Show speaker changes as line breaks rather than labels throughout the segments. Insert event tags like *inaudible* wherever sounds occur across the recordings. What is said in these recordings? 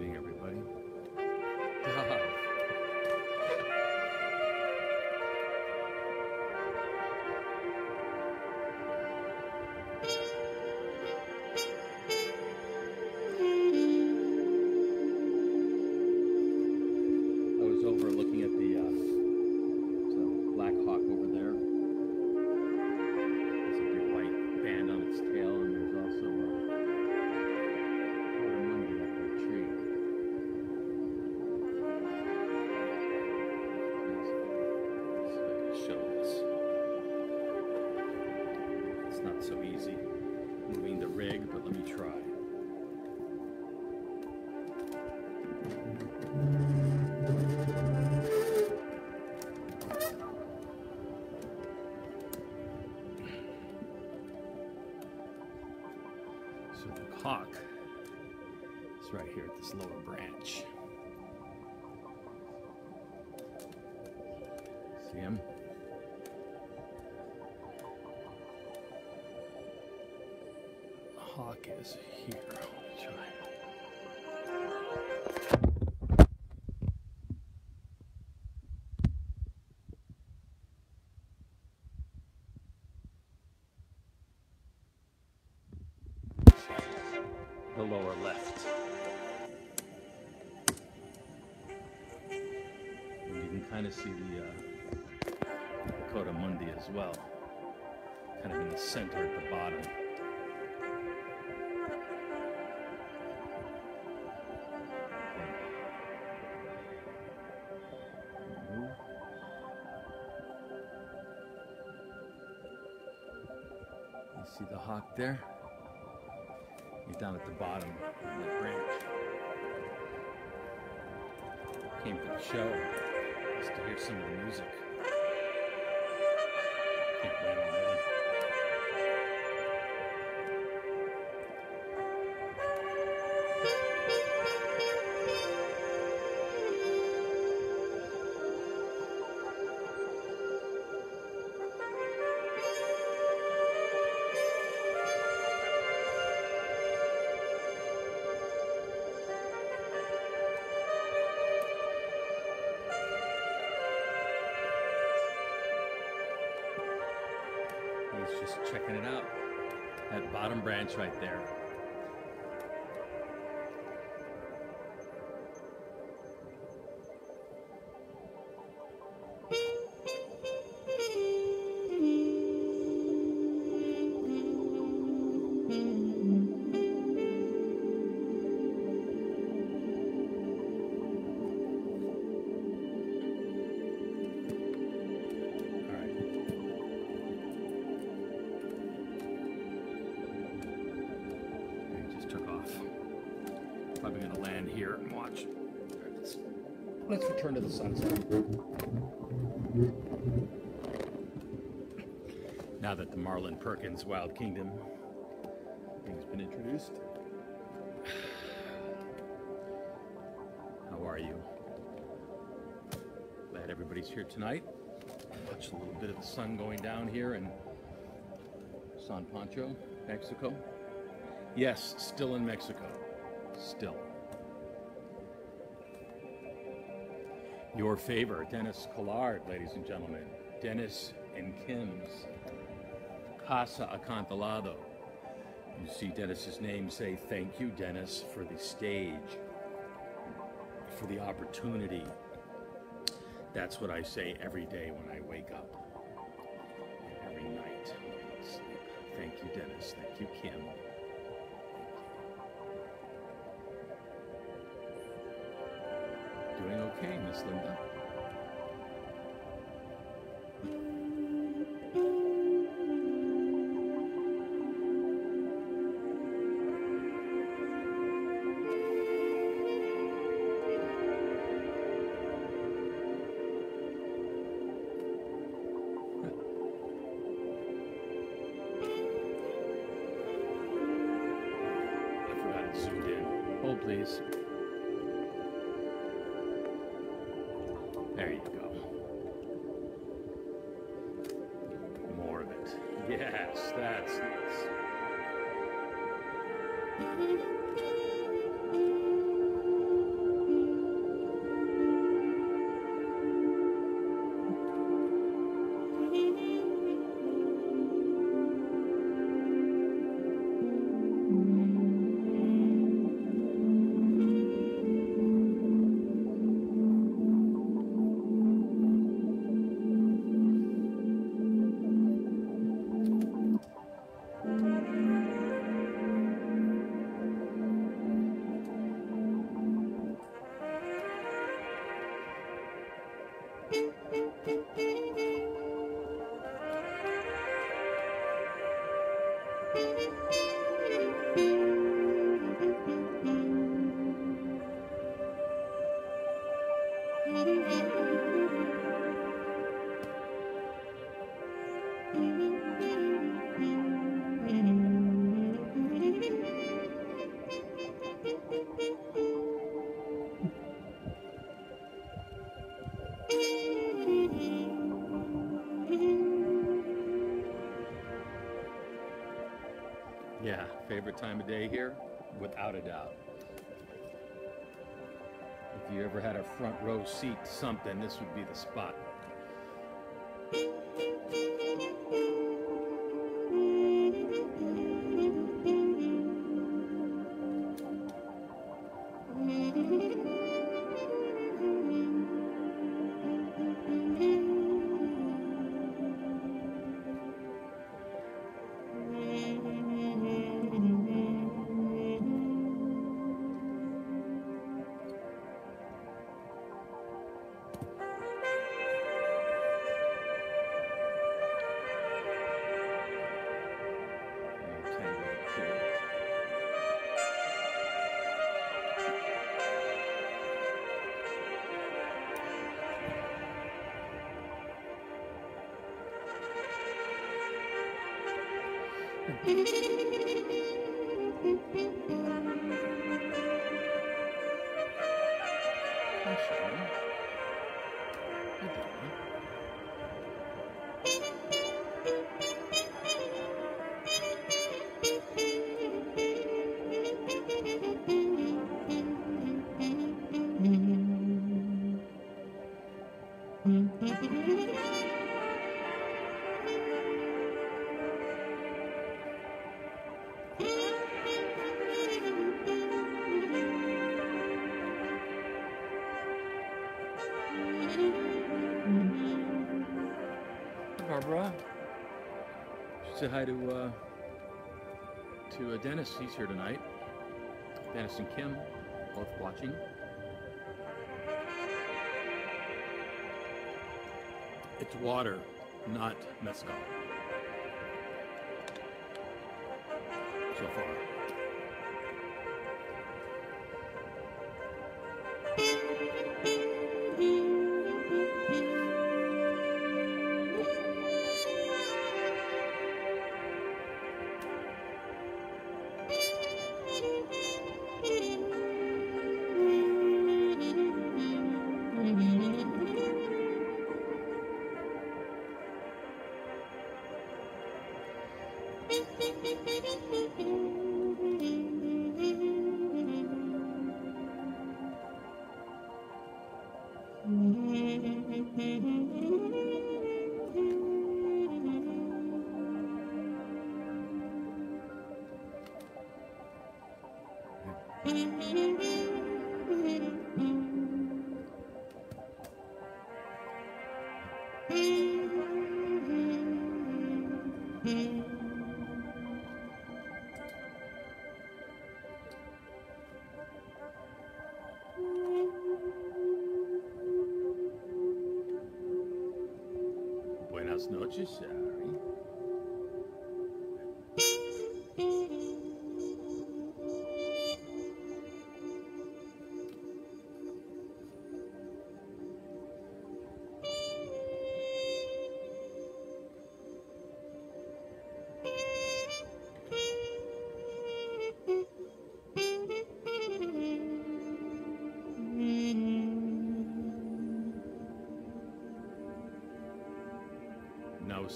Evening. Here at this lower branch. See him? Hawk is here. Of see the, uh, the coatimundi as well, kind of in the center at the bottom. You see the hawk there? He's down at the bottom of that branch. Came for the show just to hear some of the music. Can't wait already. He's right there. The sunset. Now that the Marlin Perkins Wild Kingdom has been introduced. How are you? Glad everybody's here tonight. Watch a little bit of the sun going down here in San Pancho, Mexico. Yes, still in Mexico. Still. Your favor, Dennis Collard, ladies and gentlemen. Dennis and Kim's Casa Acantilado. You see Dennis's name say, Thank you, Dennis, for the stage, for the opportunity. That's what I say every day when I wake up, every night when I sleep. Thank you, Dennis. Thank you, Kim. Okay, Miss Linda. Favorite time of day here? Without a doubt. If you ever had a front row seat to something, this would be the spot. He's here tonight. Dennis and Kim, both watching. It's water, not mezcal.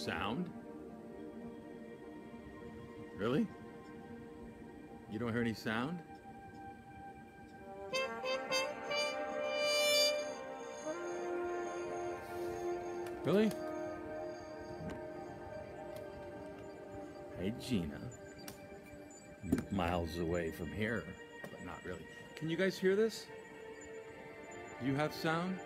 Sound? Really? You don't hear any sound? Really? Hey, Gina. Miles away from here, but not really. Can you guys hear this? You have sound?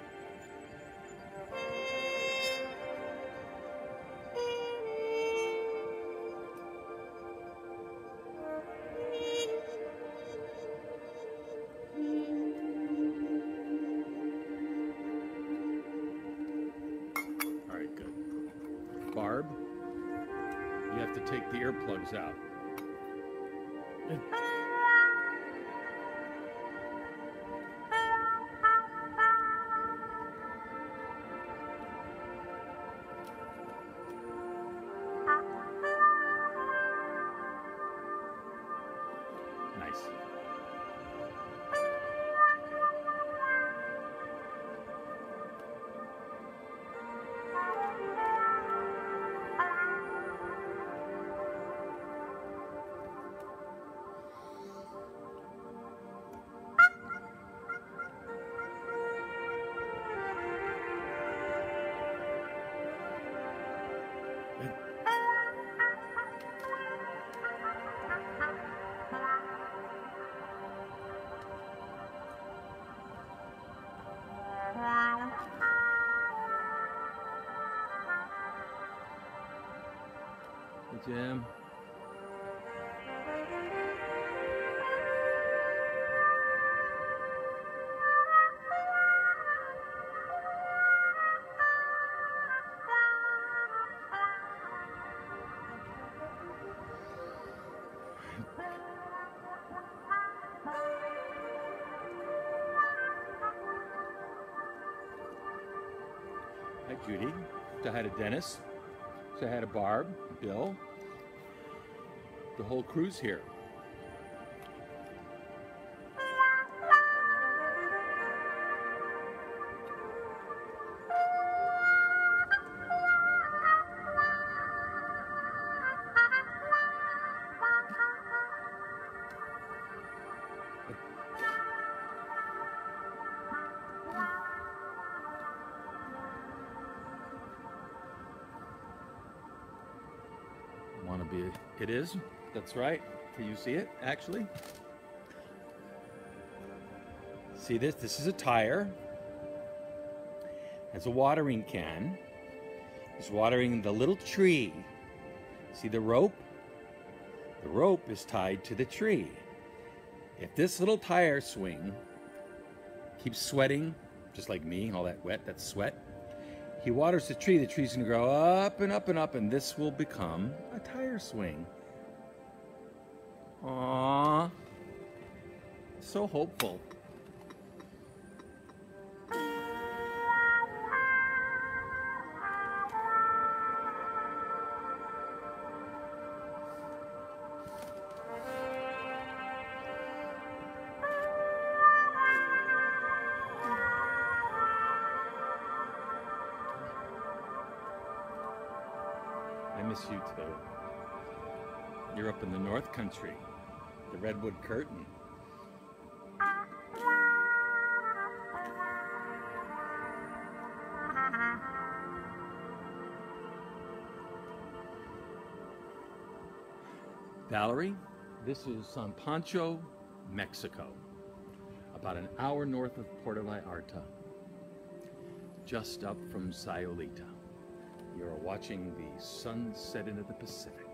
Hi, Judy. Say hi to Dennis. Say hi to Barb, Bill. The whole crew's here. It is. That's right. Can you see it? Actually, see this? This is a tire. Has a watering can. It's watering the little tree. See the rope? The rope is tied to the tree. If this little tire swing keeps sweating, just like me, all that wet, that's sweat. He waters the tree, the tree's gonna grow up and up and up, and this will become a tire swing. So hopeful. I miss you too. You're up in the North Country, the Redwood Curtain. Valerie, this is San Pancho, Mexico, about an hour north of Puerto Vallarta, just up from Sayulita. You're watching the sunset into the Pacific.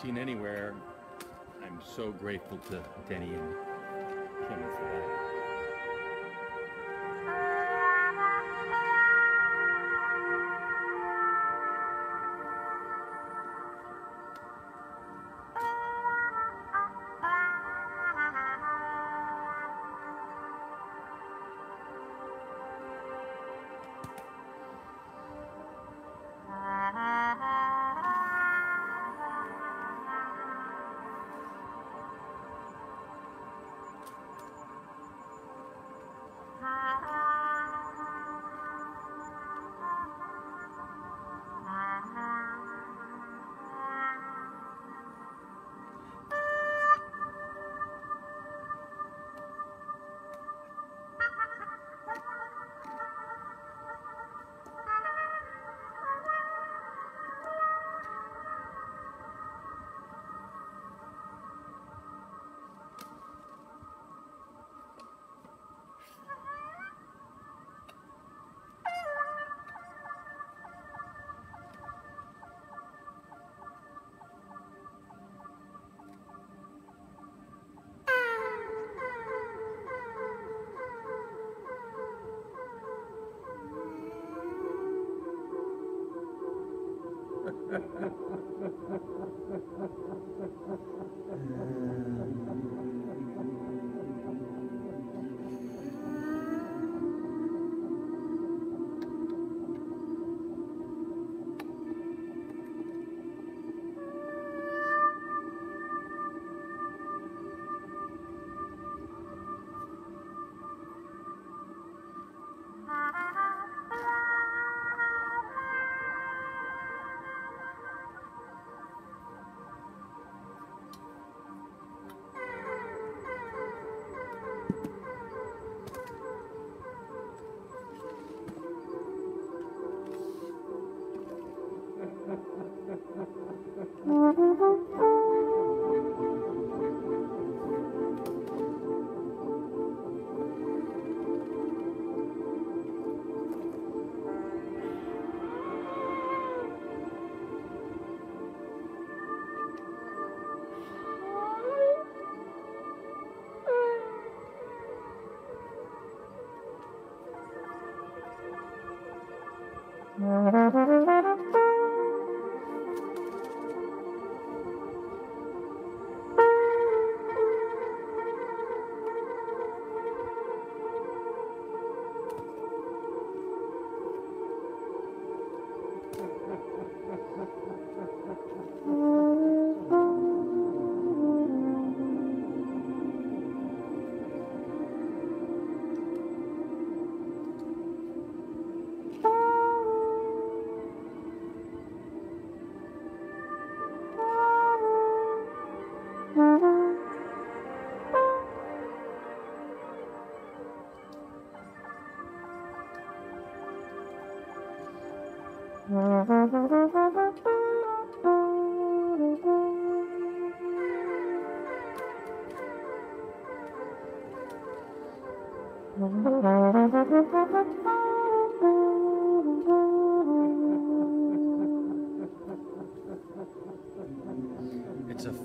Quarantine anywhere, I'm so grateful to Denny and Kim for that. It's *laughs* a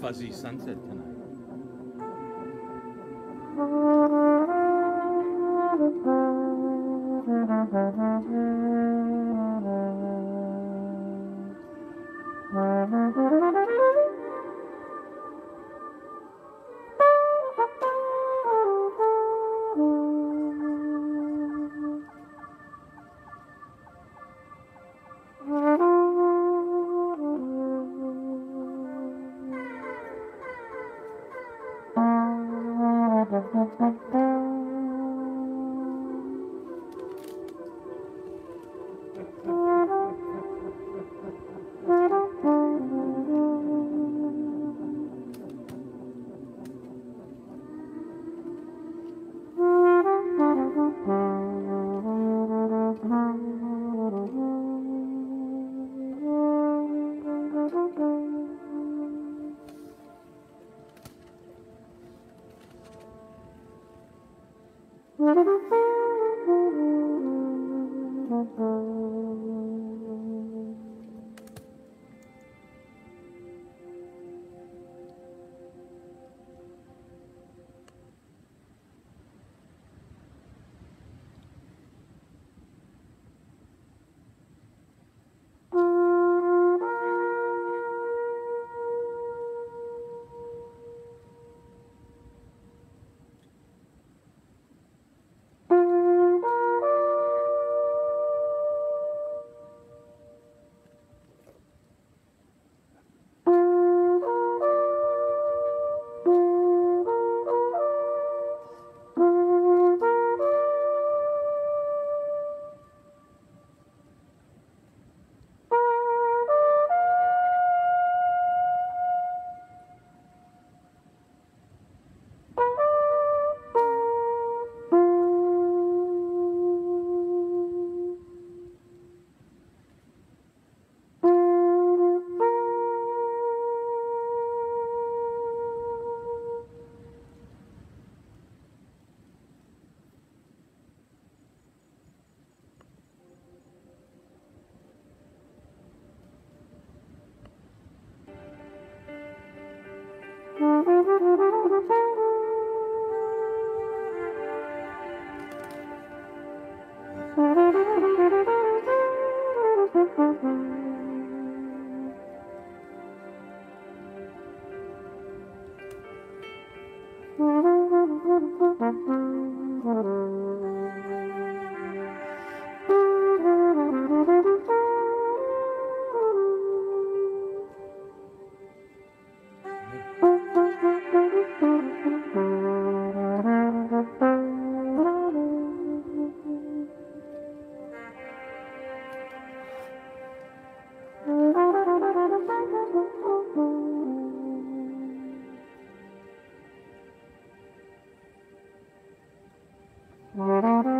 fuzzy sunset Mm-hmm. Mm-hmm.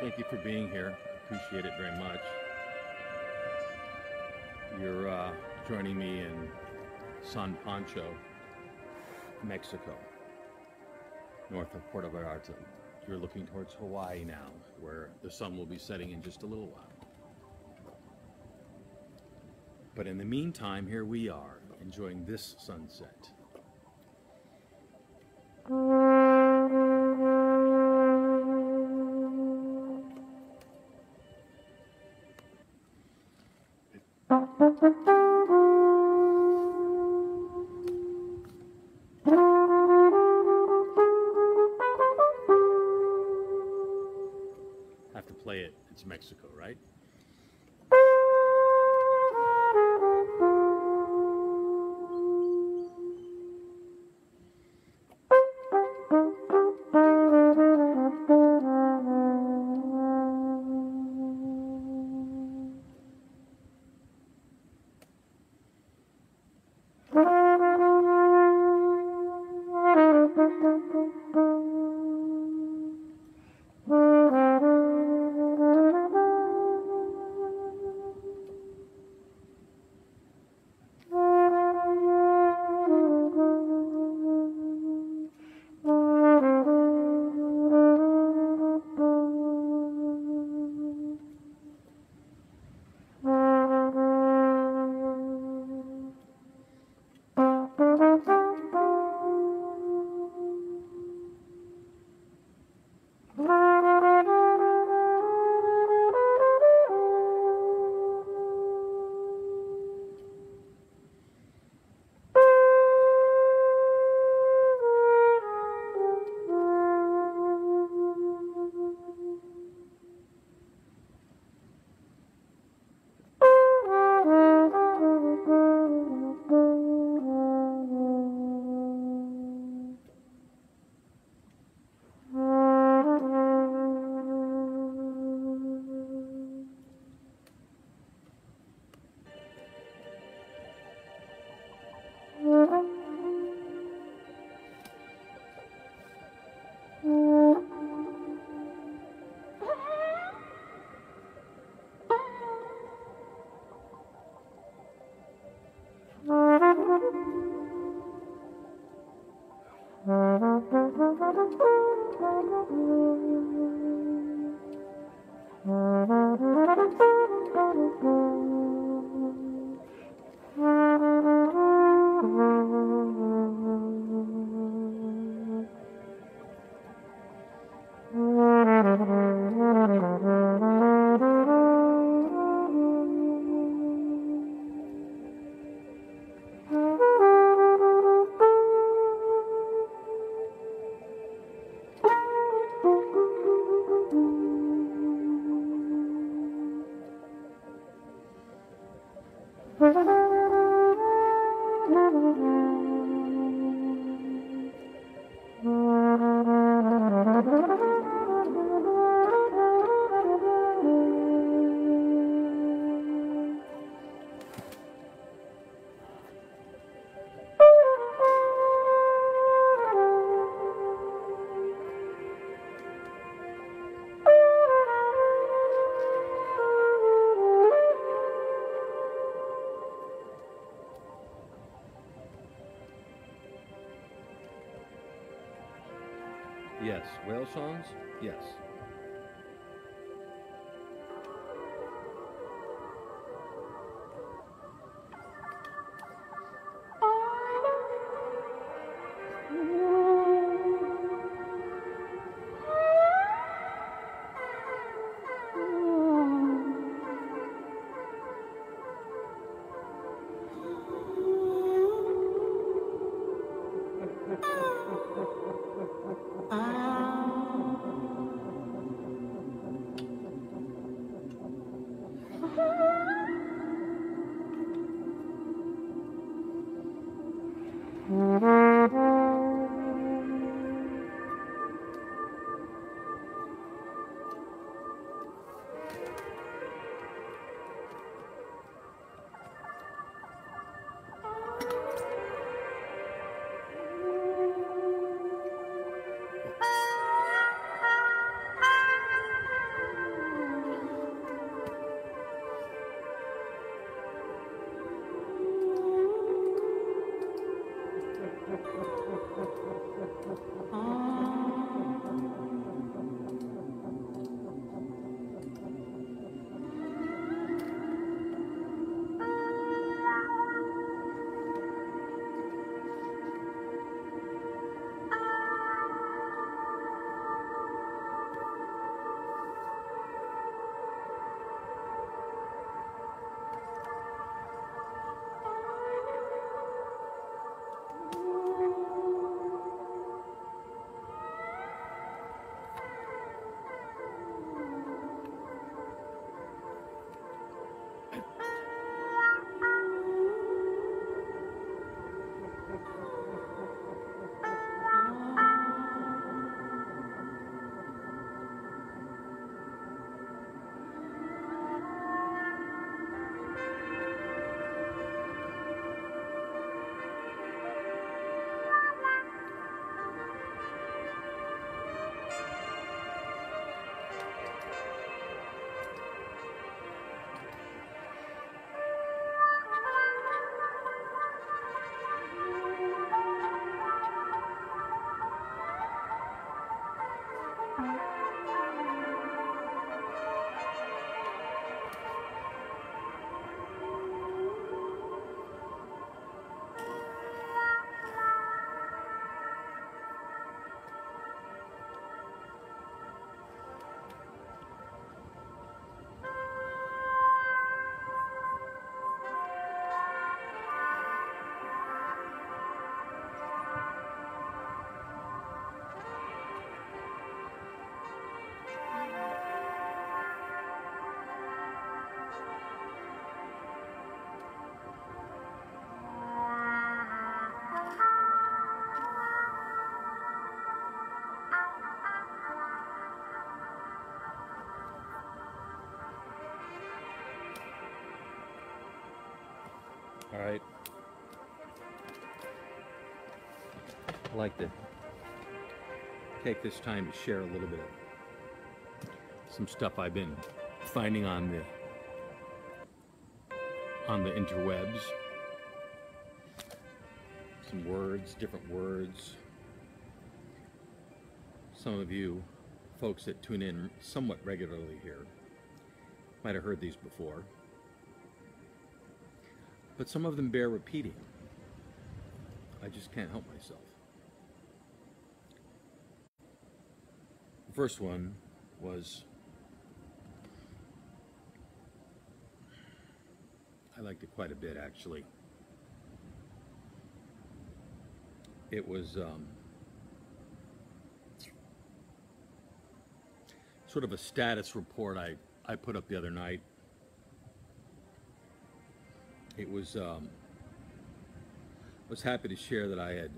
Thank you for being here. Appreciate it very much. You're uh, joining me in San Pancho, Mexico, north of Puerto Vallarta. You're looking towards Hawaii now, where the sun will be setting in just a little while. But in the meantime, here we are, enjoying this sunset. Yes. Whale songs? Yes. All right. I'd like to take this time to share a little bit of some stuff I've been finding on the on the interwebs. Some words, different words. Some of you folks that tune in somewhat regularly here might have heard these before but some of them bear repeating. I just can't help myself. The first one was I liked it quite a bit actually. It was um, sort of a status report I, I put up the other night it was um, was happy to share that I had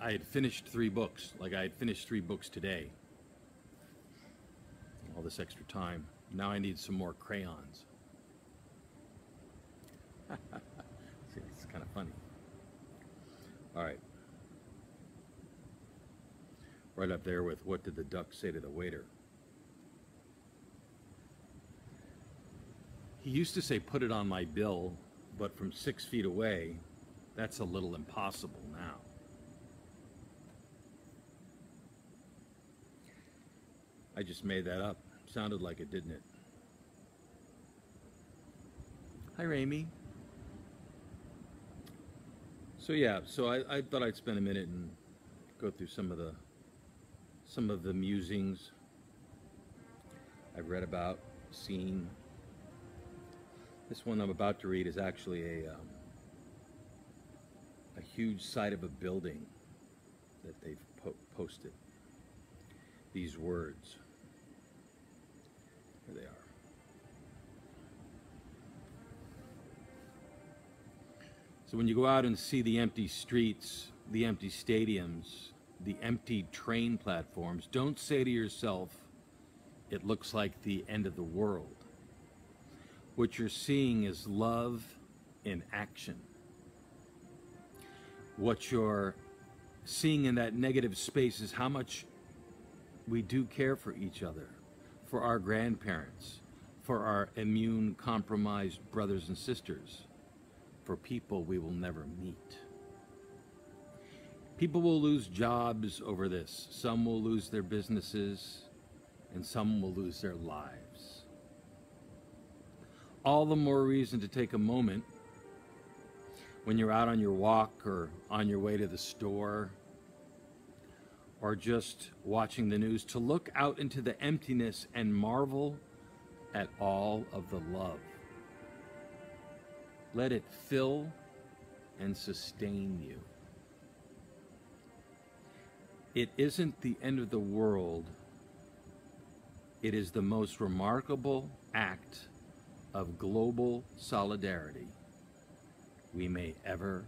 I had finished three books. Like I had finished three books today. All this extra time. Now I need some more crayons. *laughs* it's kind of funny. All right. Right up there with what did the duck say to the waiter? He used to say, put it on my bill, but from six feet away, that's a little impossible now. I just made that up. Sounded like it, didn't it? Hi, Ramy. So yeah, so I, I thought I'd spend a minute and go through some of the some of the musings I've read about, seen. This one I'm about to read is actually a um, a huge site of a building that they've po posted. These words. Here they are. So when you go out and see the empty streets, the empty stadiums, the empty train platforms, don't say to yourself, it looks like the end of the world. What you're seeing is love in action. What you're seeing in that negative space is how much we do care for each other, for our grandparents, for our immune compromised brothers and sisters for people we will never meet. People will lose jobs over this. Some will lose their businesses, and some will lose their lives. All the more reason to take a moment when you're out on your walk or on your way to the store or just watching the news to look out into the emptiness and marvel at all of the love let it fill and sustain you. It isn't the end of the world. It is the most remarkable act of global solidarity we may ever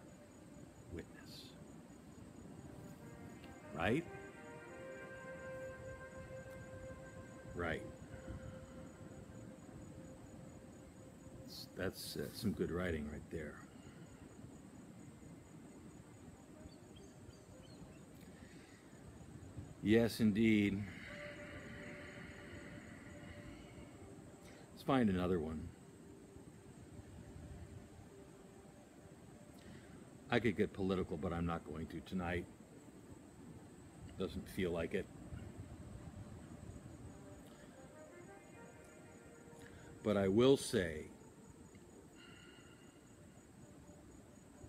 witness. Right? Right. That's uh, some good writing right there. Yes, indeed. Let's find another one. I could get political, but I'm not going to tonight. Doesn't feel like it. But I will say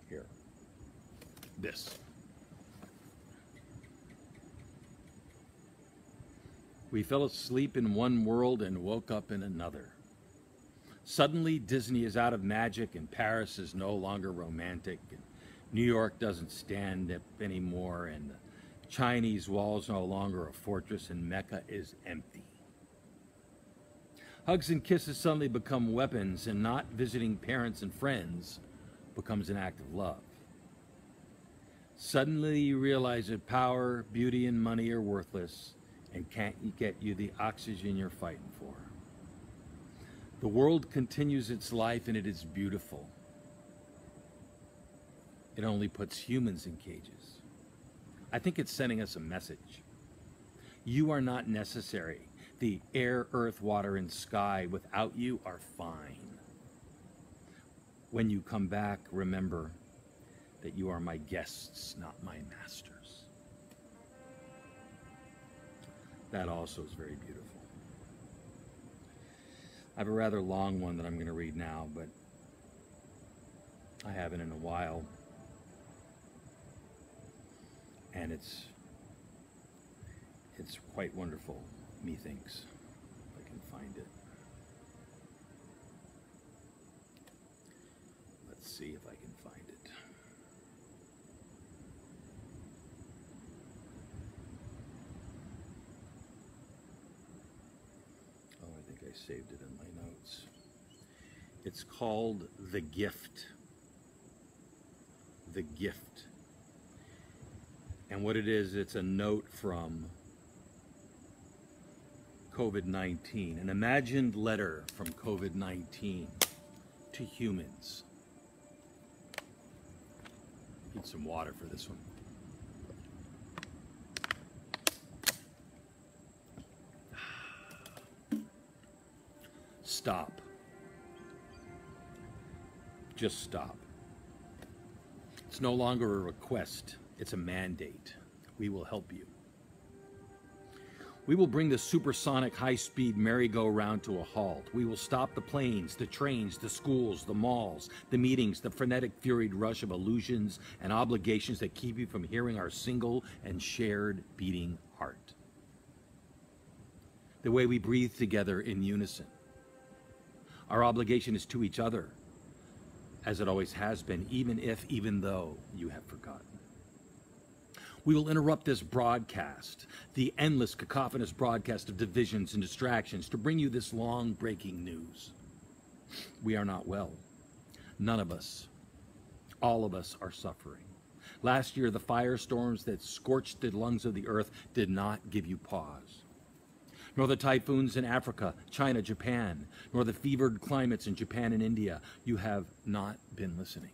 here this. We fell asleep in one world and woke up in another. Suddenly, Disney is out of magic, and Paris is no longer romantic, New York doesn't stand up anymore, and the Chinese wall is no longer a fortress, and Mecca is empty. Hugs and kisses suddenly become weapons, and not visiting parents and friends becomes an act of love. Suddenly you realize that power, beauty, and money are worthless and can't get you the oxygen you're fighting for. The world continues its life and it is beautiful. It only puts humans in cages. I think it's sending us a message. You are not necessary. The air, earth, water, and sky without you are fine. When you come back, remember that you are my guests, not my masters. That also is very beautiful. I have a rather long one that I'm going to read now, but I haven't in a while. And it's it's quite wonderful, methinks, if I can find it. Let's see if I can find it. Oh, I think I saved it in my notes. It's called The Gift. The Gift. And what it is, it's a note from COVID 19, an imagined letter from COVID 19 to humans. Need some water for this one. Stop. Just stop. It's no longer a request, it's a mandate. We will help you. We will bring the supersonic high speed merry-go-round to a halt. We will stop the planes, the trains, the schools, the malls, the meetings, the frenetic, furied rush of illusions and obligations that keep you from hearing our single and shared beating heart. The way we breathe together in unison. Our obligation is to each other, as it always has been, even if, even though you have forgotten. We will interrupt this broadcast, the endless cacophonous broadcast of divisions and distractions, to bring you this long breaking news. We are not well. None of us, all of us, are suffering. Last year, the firestorms that scorched the lungs of the earth did not give you pause. Nor the typhoons in Africa, China, Japan, nor the fevered climates in Japan and India. You have not been listening.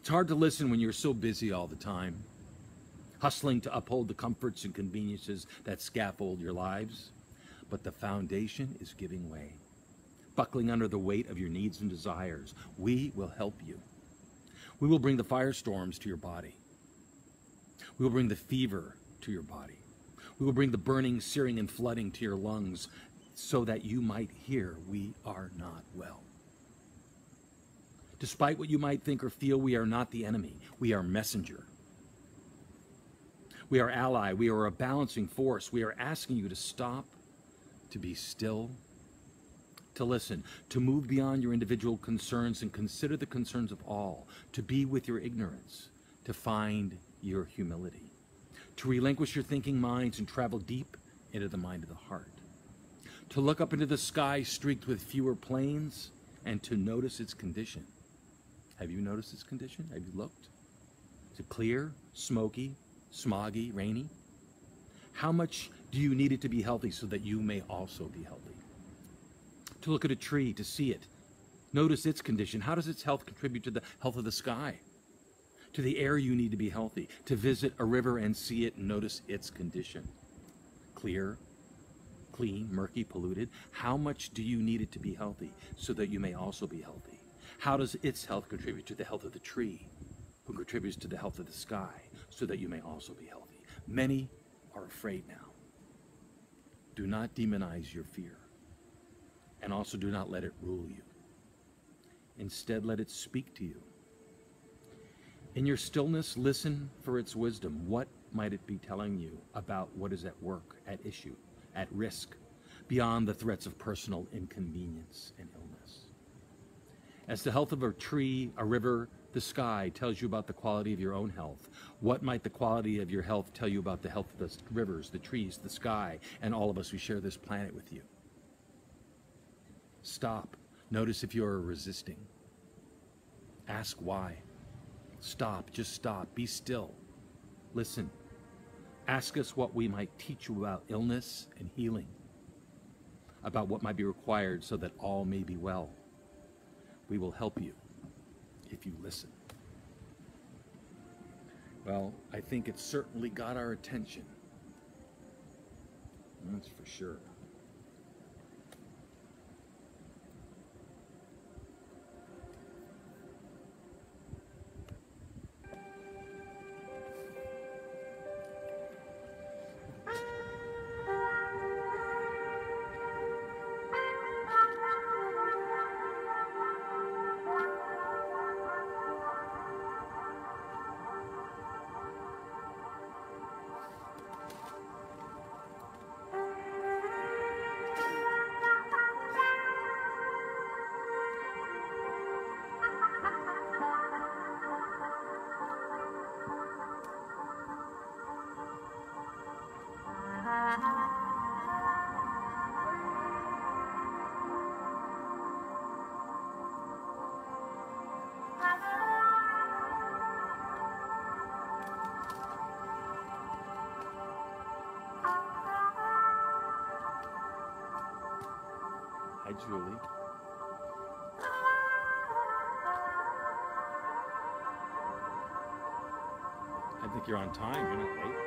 It's hard to listen when you're so busy all the time hustling to uphold the comforts and conveniences that scaffold your lives. But the foundation is giving way, buckling under the weight of your needs and desires. We will help you. We will bring the firestorms to your body. We will bring the fever to your body. We will bring the burning, searing, and flooding to your lungs so that you might hear we are not well. Despite what you might think or feel, we are not the enemy. We are messenger. We are ally. We are a balancing force. We are asking you to stop, to be still, to listen, to move beyond your individual concerns and consider the concerns of all, to be with your ignorance, to find your humility, to relinquish your thinking minds and travel deep into the mind of the heart, to look up into the sky streaked with fewer planes and to notice its condition. Have you noticed its condition? Have you looked? Is it clear, smoky, smoggy, rainy? How much do you need it to be healthy so that you may also be healthy? To look at a tree, to see it, notice its condition. How does its health contribute to the health of the sky? To the air you need to be healthy, to visit a river and see it and notice its condition. Clear, clean, murky, polluted. How much do you need it to be healthy so that you may also be healthy? How does its health contribute to the health of the tree, who contributes to the health of the sky? So that you may also be healthy. Many are afraid now. Do not demonize your fear, and also do not let it rule you. Instead, let it speak to you. In your stillness, listen for its wisdom. What might it be telling you about what is at work, at issue, at risk, beyond the threats of personal inconvenience and illness? As the health of a tree, a river, the sky tells you about the quality of your own health. What might the quality of your health tell you about the health of the rivers, the trees, the sky, and all of us who share this planet with you? Stop. Notice if you are resisting. Ask why. Stop. Just stop. Be still. Listen. Ask us what we might teach you about illness and healing, about what might be required so that all may be well. We will help you if you listen. Well, I think it certainly got our attention. That's for sure. Julie. I think you're on time. You're not late.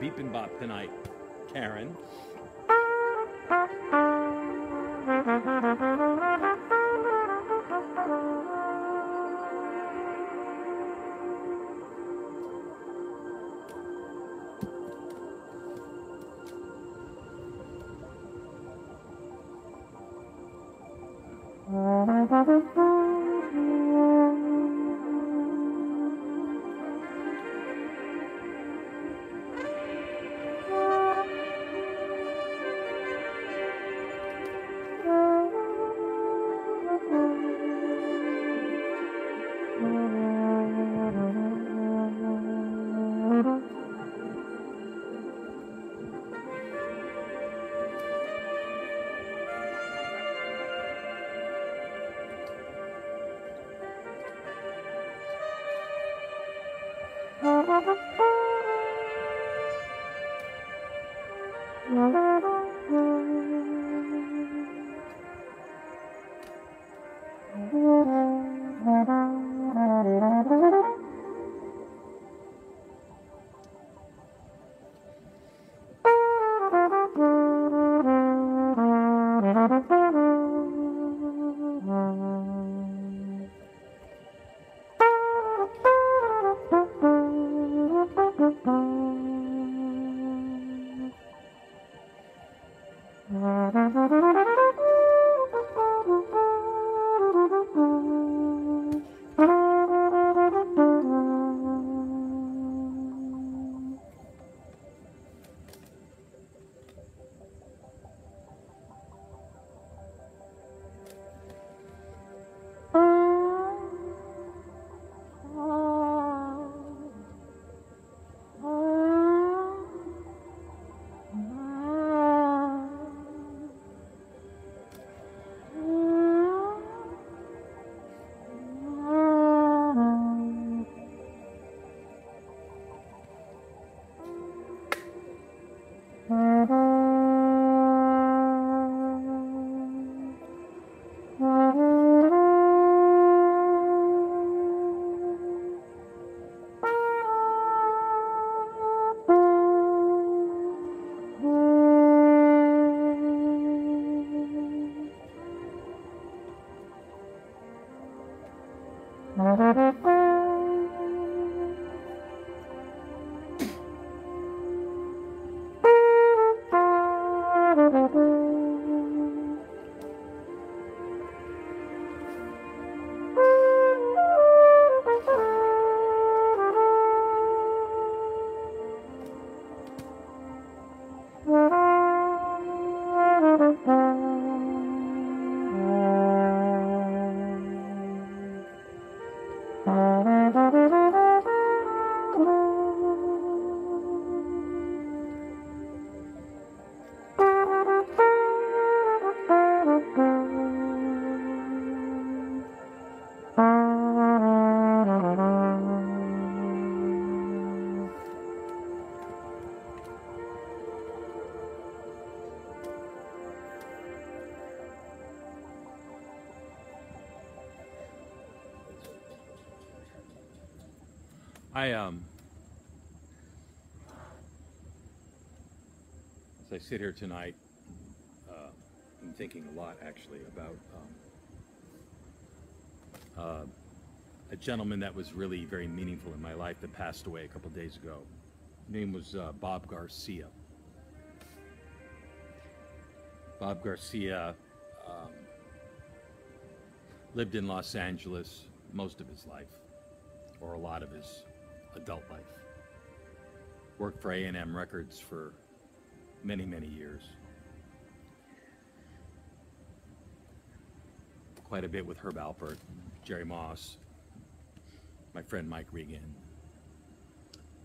Beep and bop tonight, Karen? I um as I sit here tonight, uh, I'm thinking a lot actually about um, uh, a gentleman that was really very meaningful in my life that passed away a couple days ago. His name was uh, Bob Garcia. Bob Garcia um, lived in Los Angeles most of his life, or a lot of his adult life. Worked for A&M Records for many, many years. Quite a bit with Herb Alpert, Jerry Moss, my friend Mike Regan.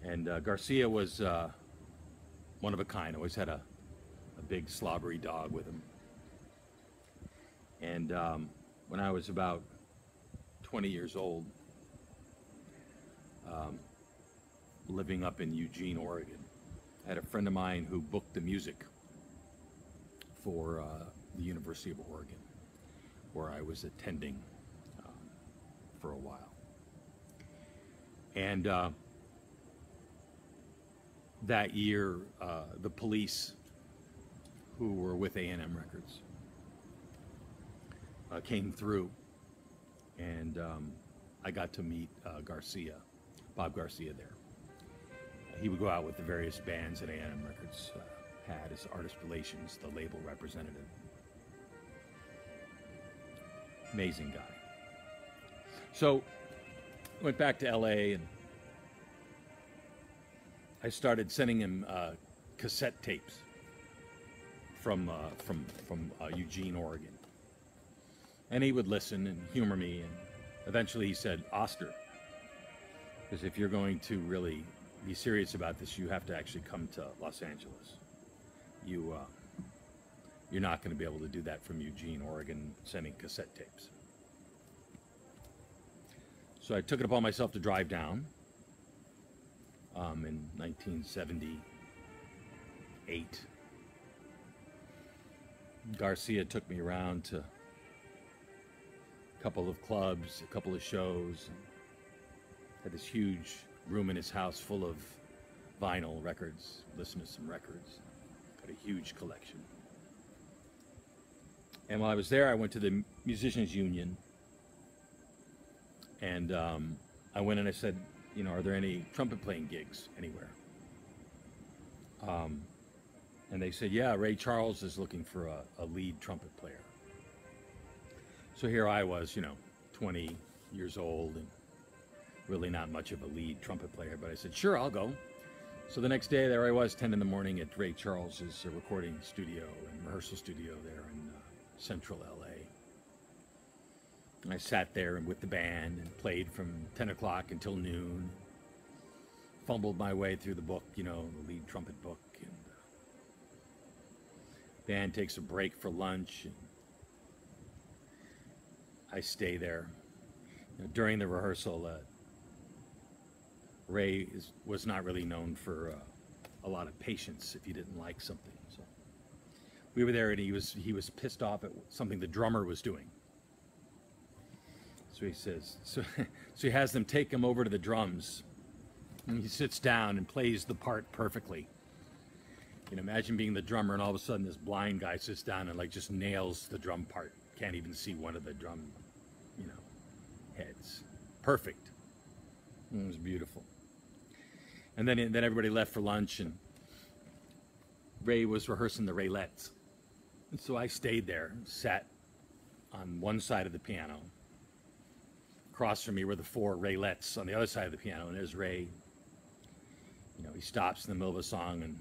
And uh, Garcia was uh, one of a kind, always had a, a big slobbery dog with him. And um, when I was about 20 years old, um, living up in Eugene, Oregon, I had a friend of mine who booked the music for uh, the University of Oregon, where I was attending um, for a while. And uh, that year, uh, the police who were with A&M Records uh, came through, and um, I got to meet uh, Garcia, Bob Garcia there. He would go out with the various bands that A&M Records uh, had as artist relations, the label representative. Amazing guy. So, went back to LA and I started sending him uh, cassette tapes from uh, from from uh, Eugene, Oregon, and he would listen and humor me. And eventually, he said, "Oster, because if you're going to really be serious about this, you have to actually come to Los Angeles. You uh, you're not going to be able to do that from Eugene, Oregon, sending cassette tapes." So I took it upon myself to drive down um, in 1978. Garcia took me around to a couple of clubs, a couple of shows. Had this huge room in his house full of vinyl records, listen to some records. Got a huge collection. And while I was there, I went to the Musicians Union and um, I went and I said, you know, are there any trumpet playing gigs anywhere? Um, and they said, yeah, Ray Charles is looking for a, a lead trumpet player. So here I was, you know, 20 years old and really not much of a lead trumpet player, but I said, sure, I'll go. So the next day, there I was, 10 in the morning at Ray Charles's recording studio and rehearsal studio there in uh, central LA. I sat there with the band and played from 10 o'clock until noon. Fumbled my way through the book, you know, the lead trumpet book. And uh, band takes a break for lunch. And I stay there. You know, during the rehearsal, uh, Ray is, was not really known for uh, a lot of patience if you didn't like something. So we were there, and he was he was pissed off at something the drummer was doing. So he says, so, *laughs* so he has them take him over to the drums. And he sits down and plays the part perfectly. You know, imagine being the drummer and all of a sudden this blind guy sits down and like just nails the drum part. Can't even see one of the drum, you know, heads. Perfect. It was beautiful. And then, then everybody left for lunch and Ray was rehearsing the Raelettes. And so I stayed there, sat on one side of the piano across from me were the four Raelettes on the other side of the piano, and there's Ray. You know, he stops in the middle of a song and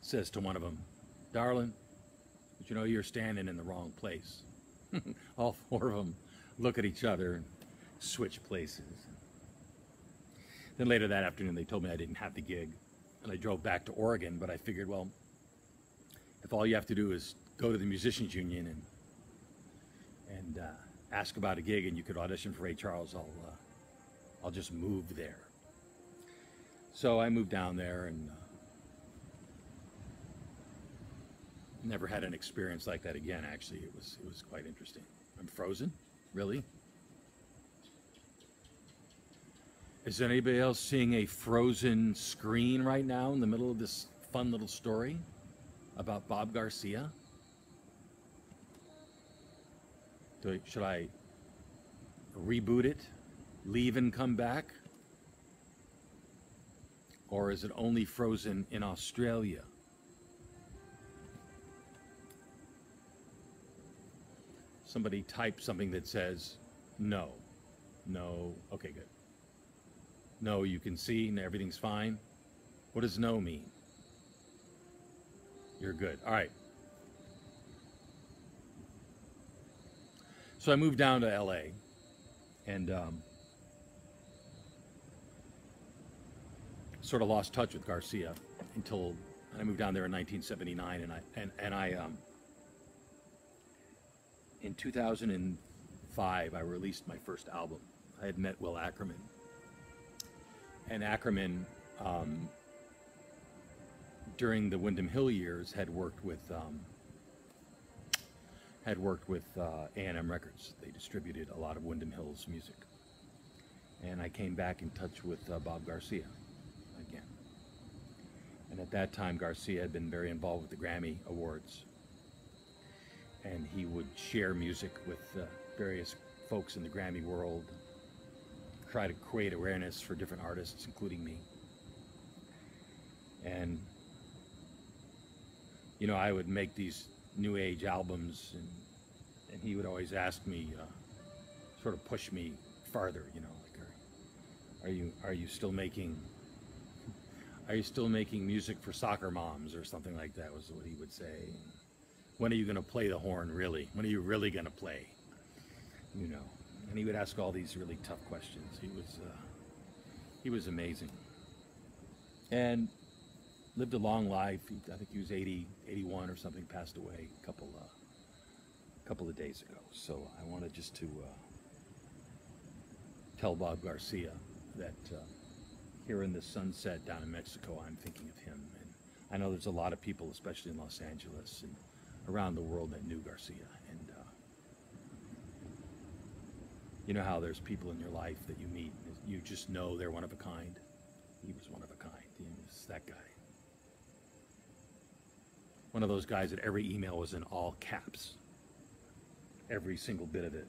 says to one of them, Darling, you know you're standing in the wrong place. *laughs* All four of them look at each other and switch places. Then later that afternoon, they told me I didn't have the gig, and I drove back to Oregon. But I figured, well, if all you have to do is go to the musicians union and and uh, ask about a gig and you could audition for Ray Charles, I'll, uh, I'll just move there. So I moved down there and uh, never had an experience like that again. Actually, it was it was quite interesting. I'm frozen, really. Is anybody else seeing a frozen screen right now in the middle of this fun little story about Bob Garcia? I, should I reboot it, leave and come back? Or is it only frozen in Australia? Somebody type something that says no. No. Okay, good. No, you can see and everything's fine. What does no mean? You're good. All right. So I moved down to LA and um, sort of lost touch with Garcia until I moved down there in 1979 and I and, and I um, in 2005 I released my first album. I had met Will Ackerman and Ackerman, um, during the Windham Hill years, had worked with um, had worked with uh, A&M Records. They distributed a lot of Windham Hill's music, and I came back in touch with uh, Bob Garcia again. And at that time, Garcia had been very involved with the Grammy Awards, and he would share music with uh, various folks in the Grammy world, try to create awareness for different artists, including me. And, you know, I would make these new age albums, and, and he would always ask me, uh, sort of push me farther, you know, like, are, are you are you still making are you still making music for soccer moms or something like that was what he would say. When are you going to play the horn really? When are you really going to play? You know and he would ask all these really tough questions. He was uh, he was amazing, and lived a long life. He, I think he was 80, 81 or something. Passed away a couple uh, couple of days ago. So I wanted just to uh, tell Bob Garcia that uh, here in the sunset down in Mexico, I'm thinking of him. And I know there's a lot of people, especially in Los Angeles and around the world, that knew Garcia. And uh, you know how there's people in your life that you meet, and you just know they're one of a kind. He was one of a kind. He was that guy. One of those guys that every email was in all caps. Every single bit of it.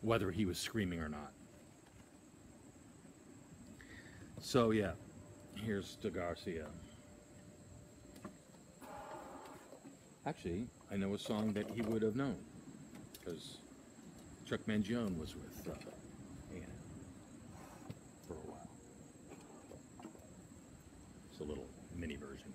Whether he was screaming or not. So yeah, here's de Garcia. Actually, I know a song that he would have known because Chuck Mangione was with uh, A&M for a while. It's a little mini version.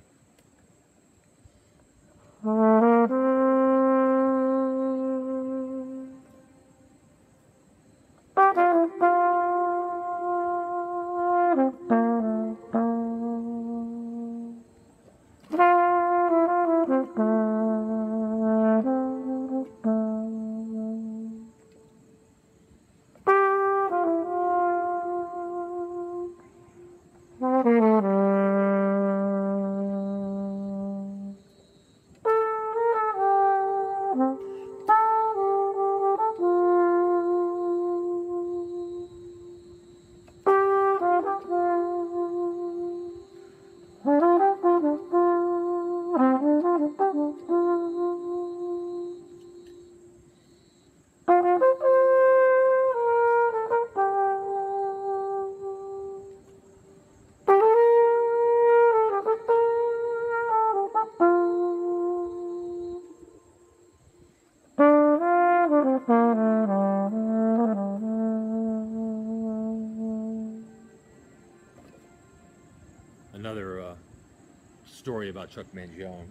About Chuck Mangione.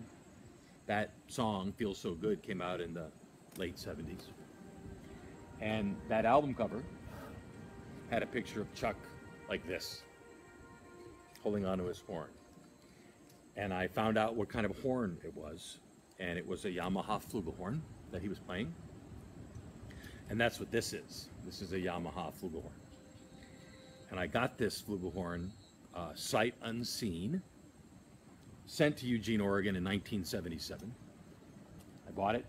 That song, Feels So Good, came out in the late 70s. And that album cover had a picture of Chuck like this, holding onto his horn. And I found out what kind of horn it was, and it was a Yamaha flugelhorn that he was playing. And that's what this is. This is a Yamaha flugelhorn. And I got this flugelhorn uh, sight unseen, sent to Eugene, Oregon in 1977. I bought it.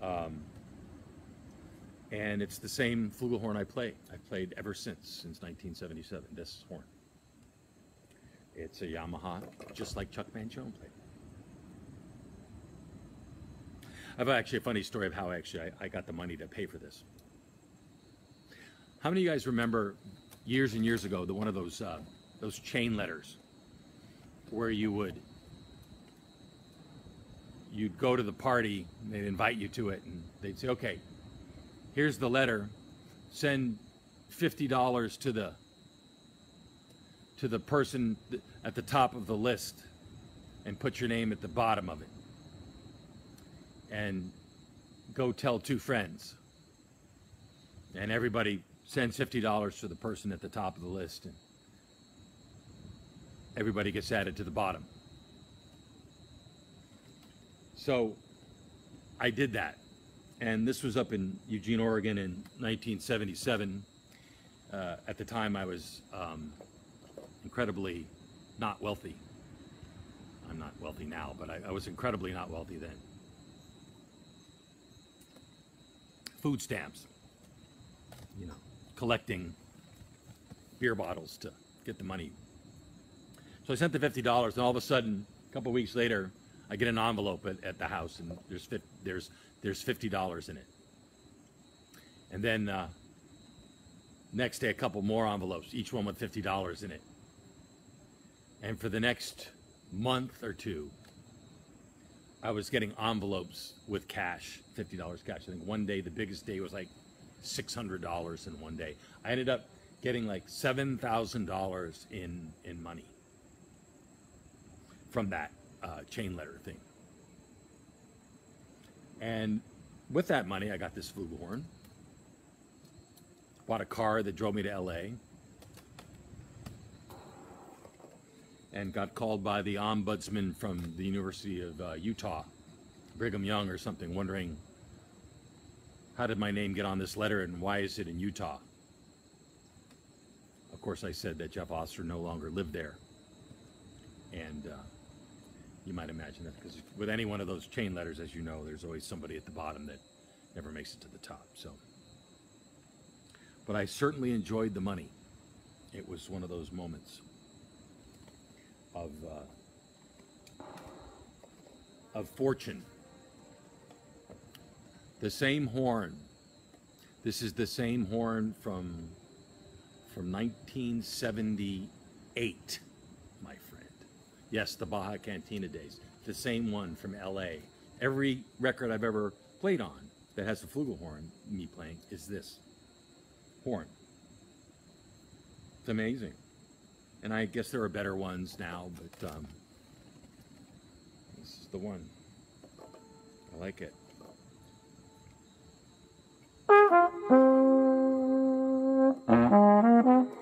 Um, And it's the same flugelhorn I play. I've played ever since, since 1977, this horn. It's a Yamaha, just like Chuck Mangione played. I have actually a funny story of how actually I, I got the money to pay for this. How many of you guys remember years and years ago the one of those uh, those chain letters where you would you'd go to the party, they'd invite you to it, and they'd say, "Okay, here's the letter. Send fifty dollars to the to the person at the top of the list, and put your name at the bottom of it, and go tell two friends." And everybody sends fifty dollars to the person at the top of the list, and everybody gets added to the bottom. So I did that. And this was up in Eugene, Oregon in 1977. Uh, at the time, I was um, incredibly not wealthy. I'm not wealthy now, but I, I was incredibly not wealthy then. Food stamps, you know, collecting beer bottles to get the money. So I sent the $50, and all of a sudden, a couple weeks later, I get an envelope at, at the house, and there's there's there's fifty dollars in it. And then uh, next day, a couple more envelopes, each one with fifty dollars in it. And for the next month or two, I was getting envelopes with cash, fifty dollars cash. I think one day, the biggest day was like six hundred dollars in one day. I ended up getting like seven thousand dollars in in money from that uh, chain letter thing. And with that money, I got this flugelhorn. Bought a car that drove me to LA. And got called by the ombudsman from the University of uh, Utah, Brigham Young or something, wondering how did my name get on this letter and why is it in Utah? Of course, I said that Jeff Oster no longer lived there. And uh, you might imagine that because with any one of those chain letters, as you know, there's always somebody at the bottom that never makes it to the top. So, but I certainly enjoyed the money. It was one of those moments of uh, of fortune. The same horn. This is the same horn from from 1978. Yes, the Baja Cantina days, the same one from LA. Every record I've ever played on that has the flugelhorn, me playing, is this horn. It's amazing. And I guess there are better ones now, but um, this is the one. I like it. *laughs*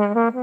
Mm-hmm.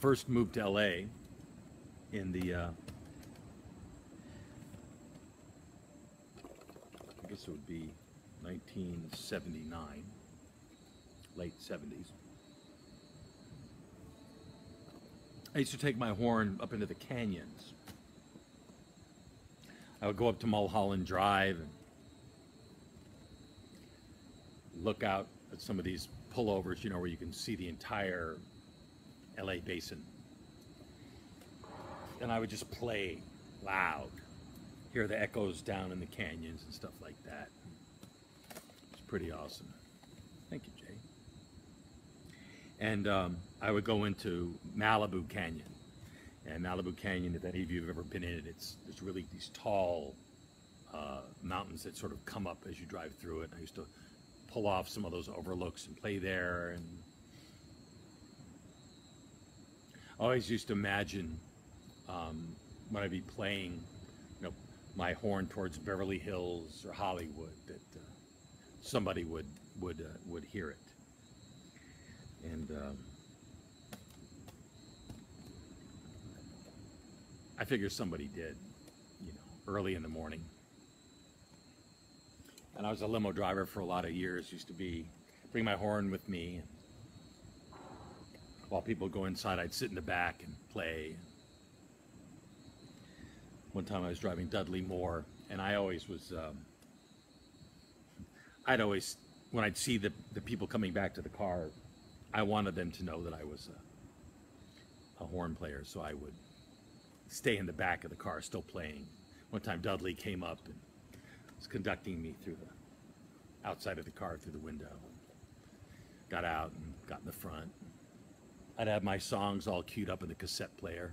First moved to LA in the, uh, I guess it would be 1979, late 70s. I used to take my horn up into the canyons. I would go up to Mulholland Drive and look out at some of these pullovers, you know, where you can see the entire LA basin. And I would just play loud, hear the echoes down in the canyons and stuff like that. It's pretty awesome. Thank you, Jay. And um, I would go into Malibu Canyon. And Malibu Canyon, if any of you have ever been in it, it's there's really these tall uh, mountains that sort of come up as you drive through it. And I used to pull off some of those overlooks and play there. And I always used to imagine um, when I'd be playing, you know, my horn towards Beverly Hills or Hollywood, that uh, somebody would would uh, would hear it. And um, I figure somebody did, you know, early in the morning. And I was a limo driver for a lot of years. Used to be bring my horn with me. While people go inside, I'd sit in the back and play. One time I was driving Dudley Moore, and I always was. Um, I'd always, when I'd see the the people coming back to the car, I wanted them to know that I was a, a horn player, so I would stay in the back of the car, still playing. One time Dudley came up and was conducting me through the outside of the car through the window. Got out and got in the front. I'd have my songs all queued up in the cassette player.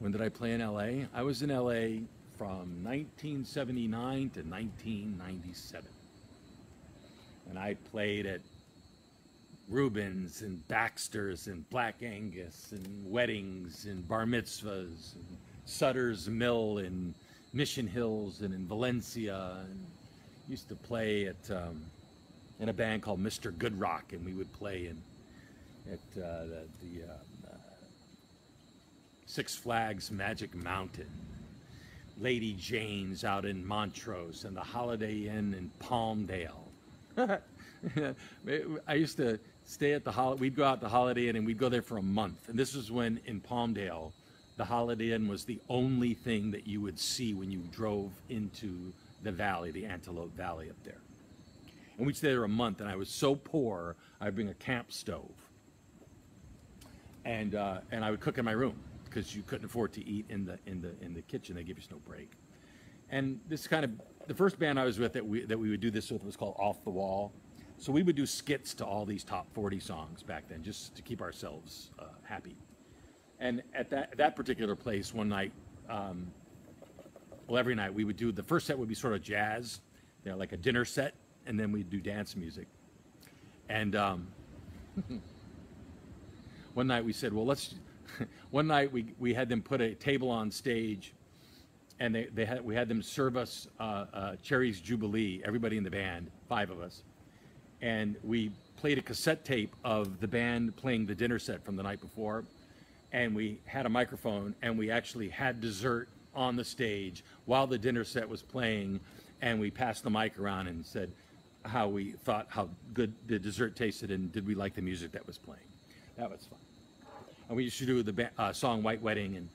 When did I play in LA? I was in LA from 1979 to 1997. And I played at Rubens and Baxter's and Black Angus and weddings and bar mitzvahs and Sutter's Mill in Mission Hills and in Valencia and used to play at um, in a band called Mr. Goodrock and we would play in at uh, the, the uh, Six Flags Magic Mountain, Lady Jane's out in Montrose and the Holiday Inn in Palmdale. *laughs* I used to stay at the holiday. We'd go out to the Holiday Inn and we'd go there for a month. And this was when in Palmdale, the Holiday Inn was the only thing that you would see when you drove into the valley, the Antelope Valley up there. And we'd stay there a month. And I was so poor, I'd bring a camp stove, and uh, and I would cook in my room because you couldn't afford to eat in the in the in the kitchen. They give you no break. And this kind of the first band I was with that we that we would do this with was called Off the Wall so we would do skits to all these top 40 songs back then, just to keep ourselves uh, happy. And at that that particular place, one night, um, well, every night we would do the first set would be sort of jazz, you know, like a dinner set, and then we'd do dance music. And um, *laughs* one night we said, well, let's. *laughs* one night we we had them put a table on stage, and they, they had we had them serve us uh, uh, Cherries Jubilee. Everybody in the band, five of us and we played a cassette tape of the band playing the dinner set from the night before and we had a microphone and we actually had dessert on the stage while the dinner set was playing and we passed the mic around and said how we thought how good the dessert tasted and did we like the music that was playing that was fun and we used to do the uh, song white wedding and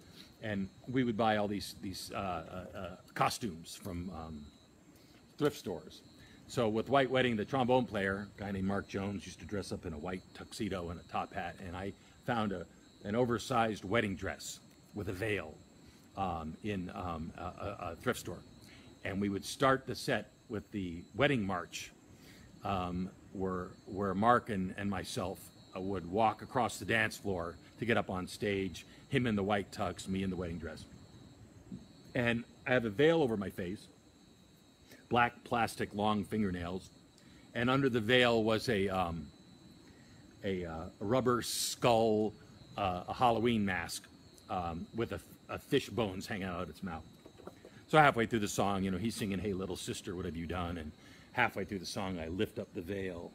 and we would buy all these these uh, uh, uh costumes from um, thrift stores so with White Wedding, the trombone player, a guy named Mark Jones, used to dress up in a white tuxedo and a top hat, and I found a, an oversized wedding dress with a veil um, in um, a, a, thrift store. And we would start the set with the wedding march, um, where, where Mark and, and myself would walk across the dance floor to get up on stage, him in the white tux, me in the wedding dress. And I have a veil over my face black plastic long fingernails, and under the veil was a um, a, uh, rubber skull, uh, a Halloween mask um, with a, a, fish bones hanging out of its mouth. So halfway through the song, you know, he's singing "Hey Little Sister, What Have You Done?" and halfway through the song, I lift up the veil,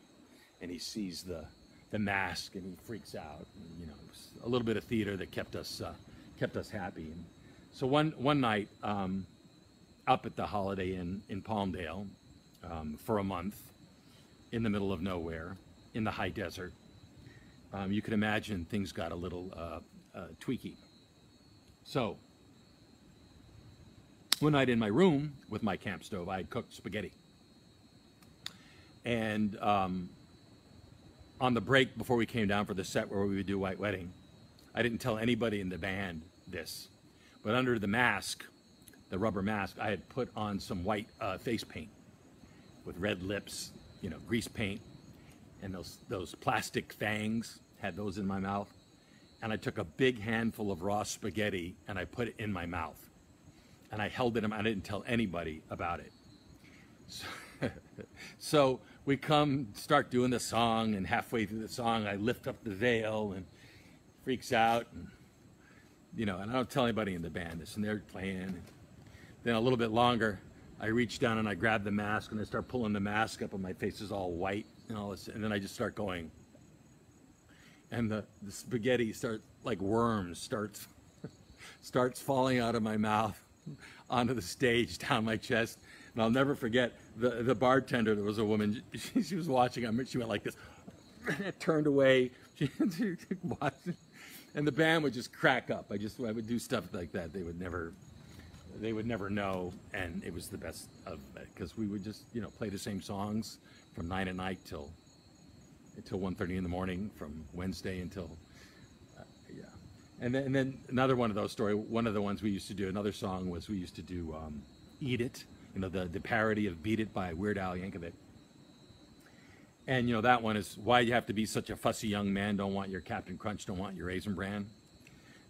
and he sees the the mask, and he freaks out. And, you know, it was a little bit of theater that kept us uh, kept us happy. And so one one night, um, up at the Holiday Inn in Palmdale um, for a month, in the middle of nowhere, in the high desert, um, you can imagine things got a little uh, uh, tweaky. So one night in my room with my camp stove, I cooked spaghetti. And um, on the break before we came down for the set where we would do White Wedding, I didn't tell anybody in the band this, but under the mask, the rubber mask, I had put on some white uh, face paint with red lips, you know, grease paint, and those those plastic fangs had those in my mouth. And I took a big handful of raw spaghetti and I put it in my mouth, and I held it. And I didn't tell anybody about it. *laughs* So, so we come start doing the song, and halfway through the song, I lift up the veil and freaks out, and you know, and I don't tell anybody in the band this, and they're playing. And then a little bit longer, I reach down and I grab the mask, and I start pulling the mask up, and my face is all white and all this, and then I just start going, and the, the spaghetti starts like worms starts *laughs* starts falling out of my mouth onto the stage *laughs* down my chest and I'll never forget the, the bartender, there was a woman, *laughs* she, she was watching, I mean, she went like this, *laughs* turned away, *laughs* she, she watched, and the band would just crack up. I just, I would do stuff like that. They would never, they would never know, and it was the best of it, because we would just, you know, play the same songs from 9 at night till, until 1.30 in the morning, from Wednesday until, uh, yeah. And then, and then another one of those stories, one of the ones we used to do, another song was we used to do um, Eat It, you know, the, the parody of Beat It by Weird Al Yankovic. And, you know, that one is why you have to be such a fussy young man, don't want your Captain Crunch, don't want your Raisin Bran.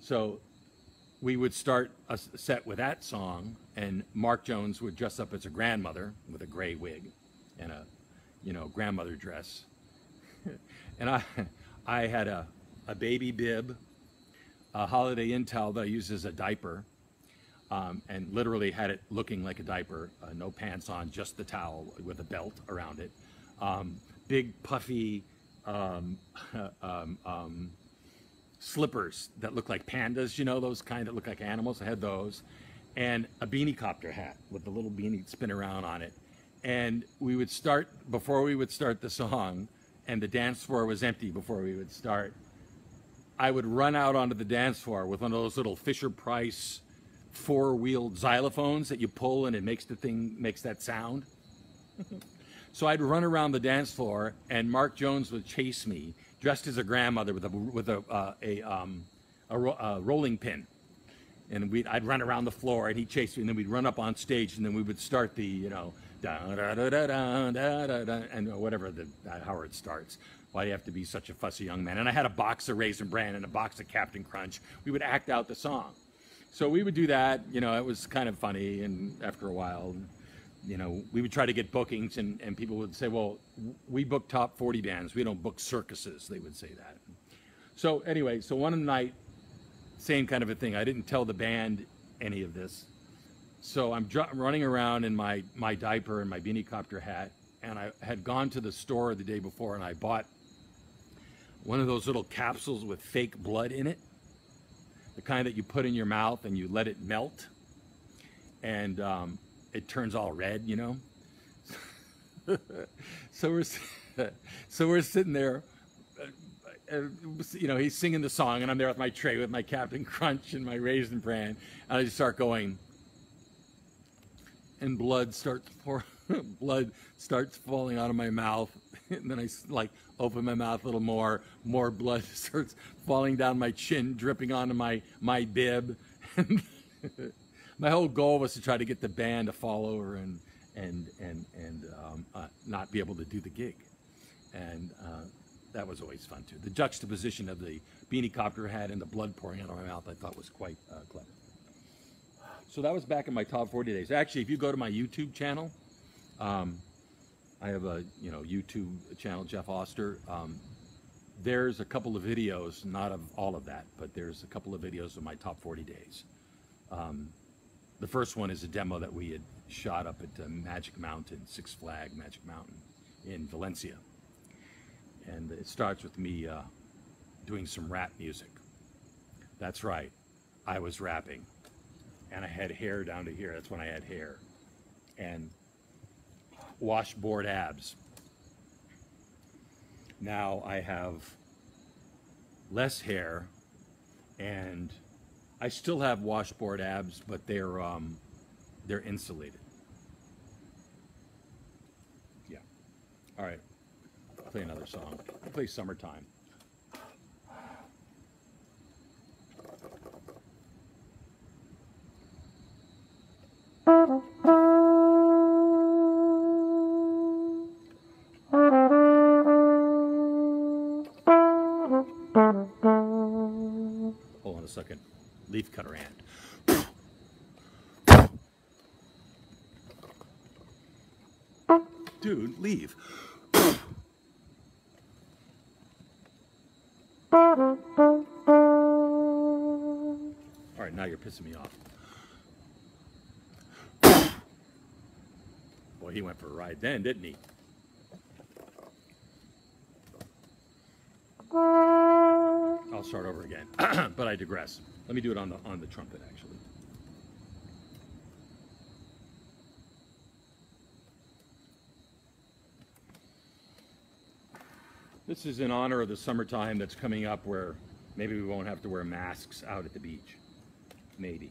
So we would start a set with that song, and Mark Jones would dress up as a grandmother with a gray wig and a, you know, grandmother dress. *laughs* and I, I had a, a baby bib, a Holiday Inn towel that I used as a diaper, um, and literally had it looking like a diaper, uh, no pants on, just the towel with a belt around it. Um, big puffy um, *laughs* um, um, slippers that look like pandas, you know, those kind that look like animals. I had those, and a beanie copter hat with the little beanie spin around on it. And we would start before we would start the song, and the dance floor was empty before we would start. I would run out onto the dance floor with one of those little Fisher Price four-wheeled xylophones that you pull and it makes the thing makes that sound. *laughs* so I'd run around the dance floor and Mark Jones would chase me dressed as a grandmother with a with a uh, a, um, a, ro a, rolling pin. And we'd, I'd run around the floor and he'd chase me and then we'd run up on stage and then we would start the, you know, da da da da da da da, da and whatever the, uh, how it starts. Why do you have to be such a fussy young man? And I had a box of Raisin Bran and a box of Captain Crunch. We would act out the song. So we would do that. You know, it was kind of funny. And after a while, you know, we would try to get bookings, and, and people would say, well, we book top 40 bands. We don't book circuses. They would say that. So anyway, so one night, same kind of a thing. I didn't tell the band any of this. So I'm running around in my, my diaper and my beanie copter hat, and I had gone to the store the day before and I bought one of those little capsules with fake blood in it the kind that you put in your mouth and you let it melt and um, it turns all red, you know. *laughs* so we're *laughs* so we're sitting there, uh, uh, you know, he's singing the song, and I'm there with my tray with my Captain Crunch and my Raisin Bran, and I just start going, and blood starts pour, *laughs* blood starts falling out of my mouth, and *laughs* then I like open my mouth a little more, more blood *laughs* starts falling down my chin, dripping onto my, my bib. *laughs* my whole goal was to try to get the band to fall over and, and, and, and um, uh, not be able to do the gig. And uh, that was always fun too. The juxtaposition of the beanie copter hat and the blood pouring out of my mouth I thought was quite uh, clever. So that was back in my top 40 days. Actually, if you go to my YouTube channel, um, I have a you know YouTube channel, Jeff Oster. Um, there's a couple of videos, not of all of that, but there's a couple of videos of my top 40 days. Um, the first one is a demo that we had shot up at uh, Magic Mountain, Six Flag Magic Mountain in Valencia. And it starts with me uh, doing some rap music. That's right, I was rapping. And I had hair down to here. That's when I had hair. And washboard abs. Now I have less hair and I still have washboard abs, but they're um, they're insulated. Yeah. All right. Play another song. Play "Summertime." *laughs* On a second. Leaf cutter hand. Dude, leave. All right, now you're pissing me off. Boy, he went for a ride then, didn't he? Start over again, *clears throat* but I digress. Let me do it on the on the trumpet actually. This is in honor of the summertime that's coming up where maybe we won't have to wear masks out at the beach. Maybe.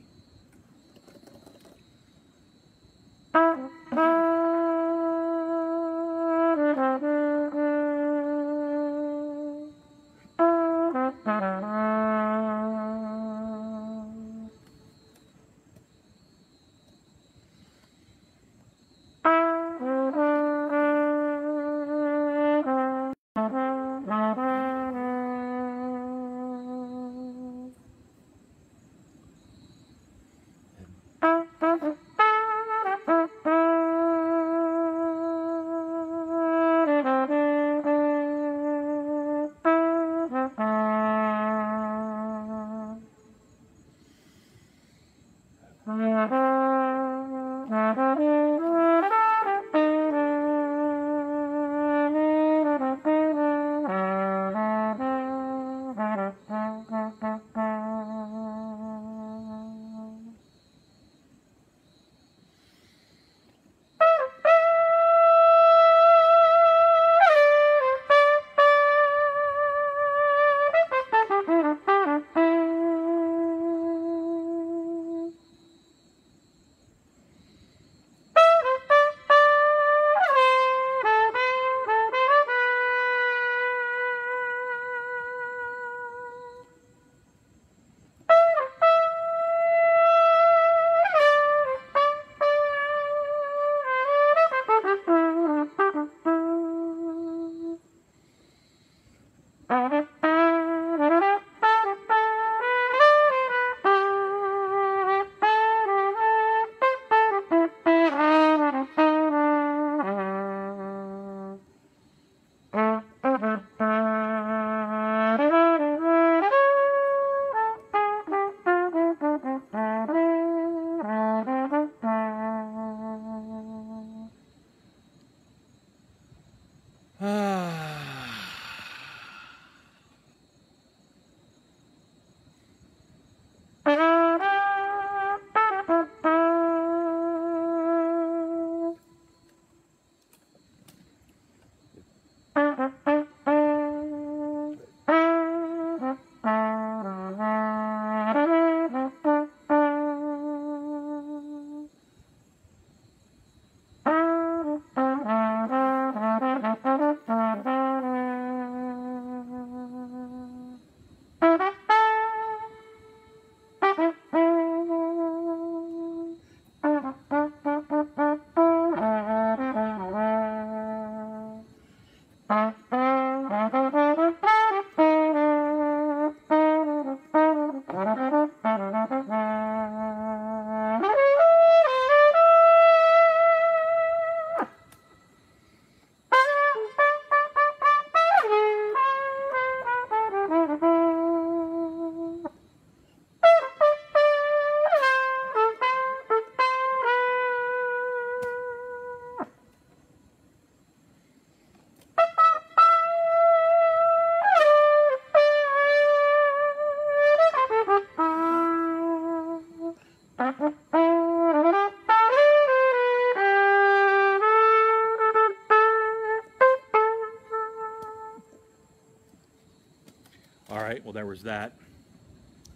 That.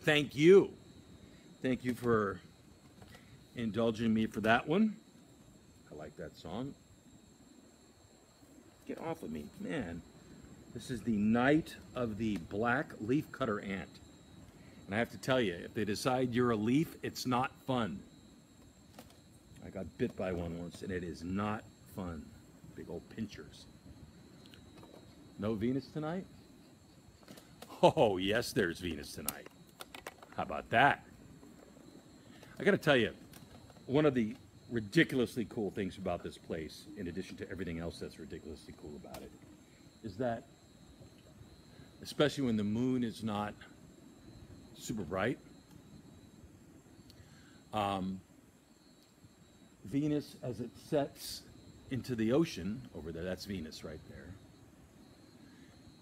Thank you. Thank you for indulging me for that one. I like that song. Get off of me, man. This is the night of the black leafcutter ant. And I have to tell you, if they decide you're a leaf, it's not fun. I got bit by one once, and it is not fun. Big old pinchers. No Venus tonight? Oh, yes, there's Venus tonight. How about that? I got to tell you, one of the ridiculously cool things about this place, in addition to everything else that's ridiculously cool about it, is that, especially when the moon is not super bright, um, Venus, as it sets into the ocean over there, that's Venus right there,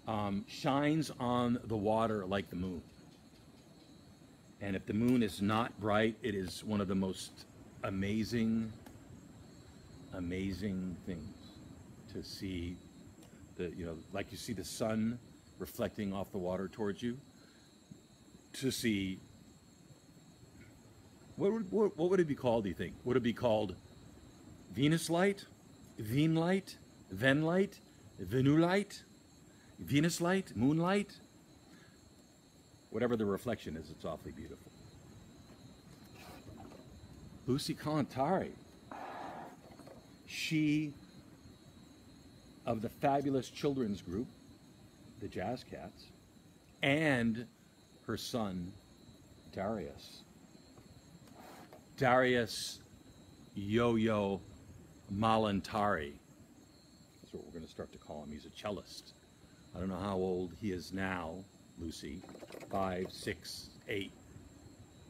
um, shines on the water like the moon. And if the moon is not bright, it is one of the most amazing, amazing things to see the, you know, like you see the sun reflecting off the water towards you, to see, what would, what, what would it be called, do you think? Would it be called Venus light, Veen light, Ven light, Venu light, Venus light, moonlight? Whatever the reflection is, it's awfully beautiful. Lucy Kalantari. She, of the fabulous children's group, the Jazz Cats, and her son, Darius. Darius Yo Yo Malantari. That's what we're going to start to call him. He's a cellist. I don't know how old he is now, Lucy. Five, six, eight.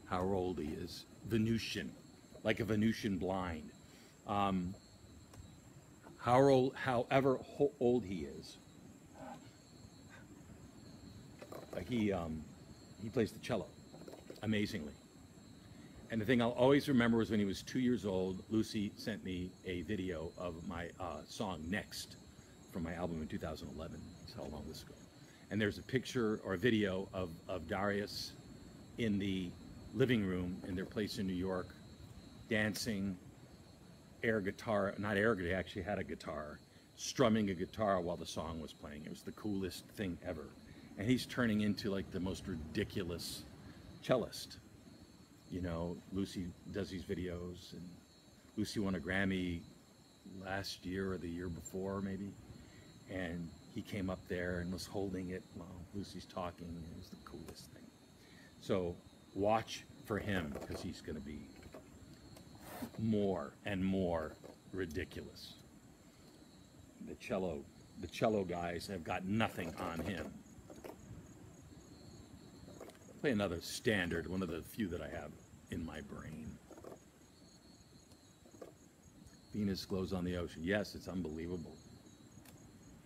How old he is. Venusian like a Venusian blind. Um, how old, however old he is, he um, he plays the cello amazingly. And the thing I'll always remember was when he was two years old, Lucy sent me a video of my uh, song Next from my album in 2011. How long this ago. And there's a picture or a video of, of Darius in the living room in their place in New York dancing, air guitar, not air guitar, he actually had a guitar, strumming a guitar while the song was playing. It was the coolest thing ever. And he's turning into like the most ridiculous cellist. You know, Lucy does these videos, and Lucy won a Grammy last year or the year before, maybe. And he came up there and was holding it while Lucy's talking. It was the coolest thing. So watch for him because he's going to be more and more ridiculous. The cello, the cello guys have got nothing on him. Play another standard, one of the few that I have in my brain. Venus glows on the ocean. Yes, it's unbelievable.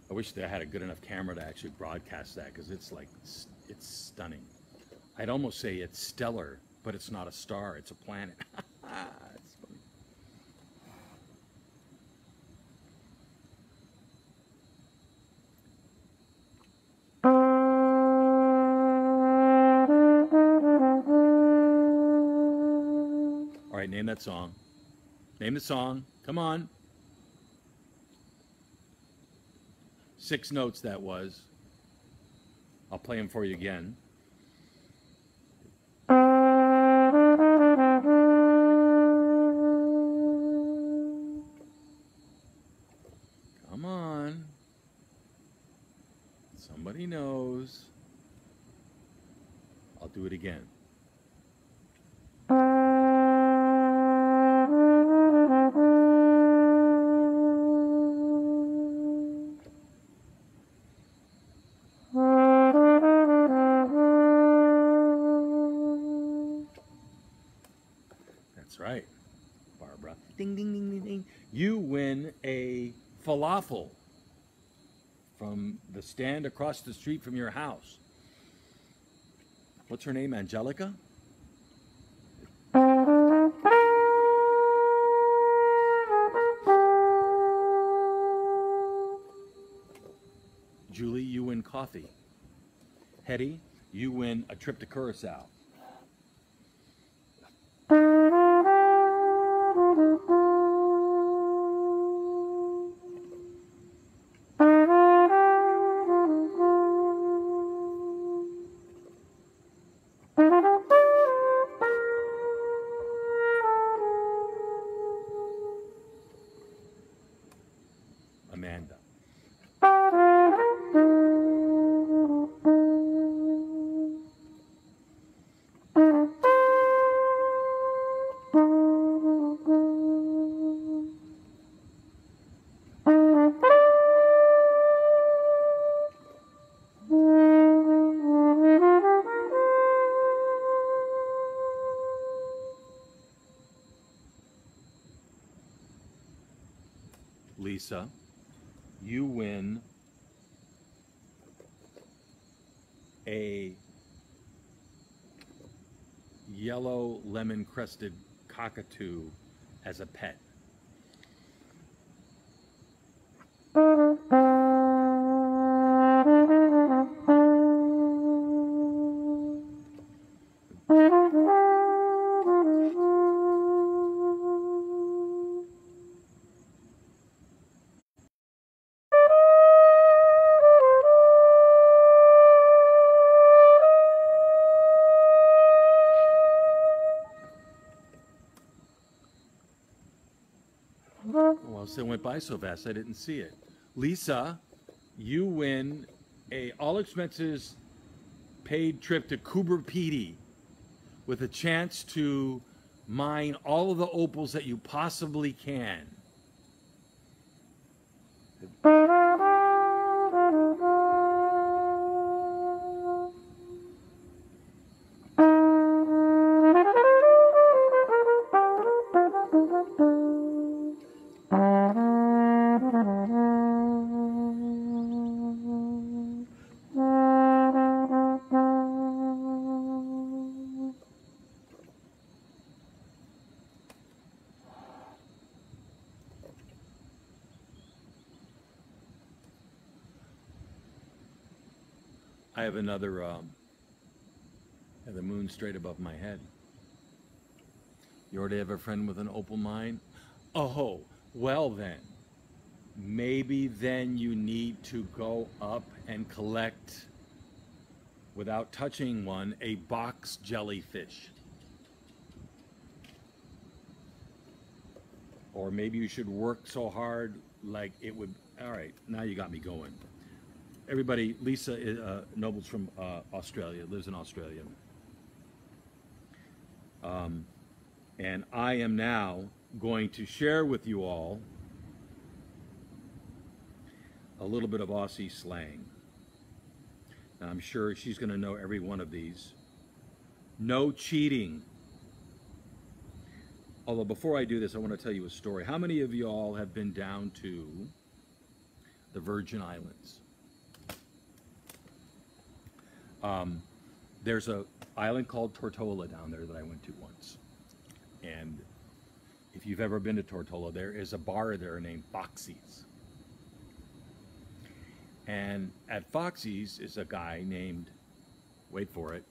I wish they had a good enough camera to actually broadcast that because it's like, it's stunning. I'd almost say it's stellar, but it's not a star, it's a planet. *laughs* All right, name that song. Name the song. Come on. Six notes that was. I'll play them for you again. Come on. Somebody knows. I'll do it again. Stand across the street from your house. What's her name? Angelica? Julie, you win coffee. Hetty, you win a trip to Curacao. Lemon crested cockatoo as a pet. By so fast I didn't see it. Lisa, you win a all expenses paid trip to Coober Pedy with a chance to mine all of the opals that you possibly can. Another, um, the moon straight above my head. You already have a friend with an opal mine? Oh, well then. Maybe then you need to go up and collect, without touching one, a box jellyfish. Or maybe you should work so hard like it would. All right, now you got me going everybody, Lisa uh, Noble's from uh, Australia, lives in Australia. Um, and I am now going to share with you all a little bit of Aussie slang. And I'm sure she's going to know every one of these. No cheating. Although before I do this, I want to tell you a story. How many of you all have been down to the Virgin Islands? Um, there's a island called Tortola down there that I went to once, and if you've ever been to Tortola, there is a bar there named Foxy's. And at Foxy's is a guy named, wait for it,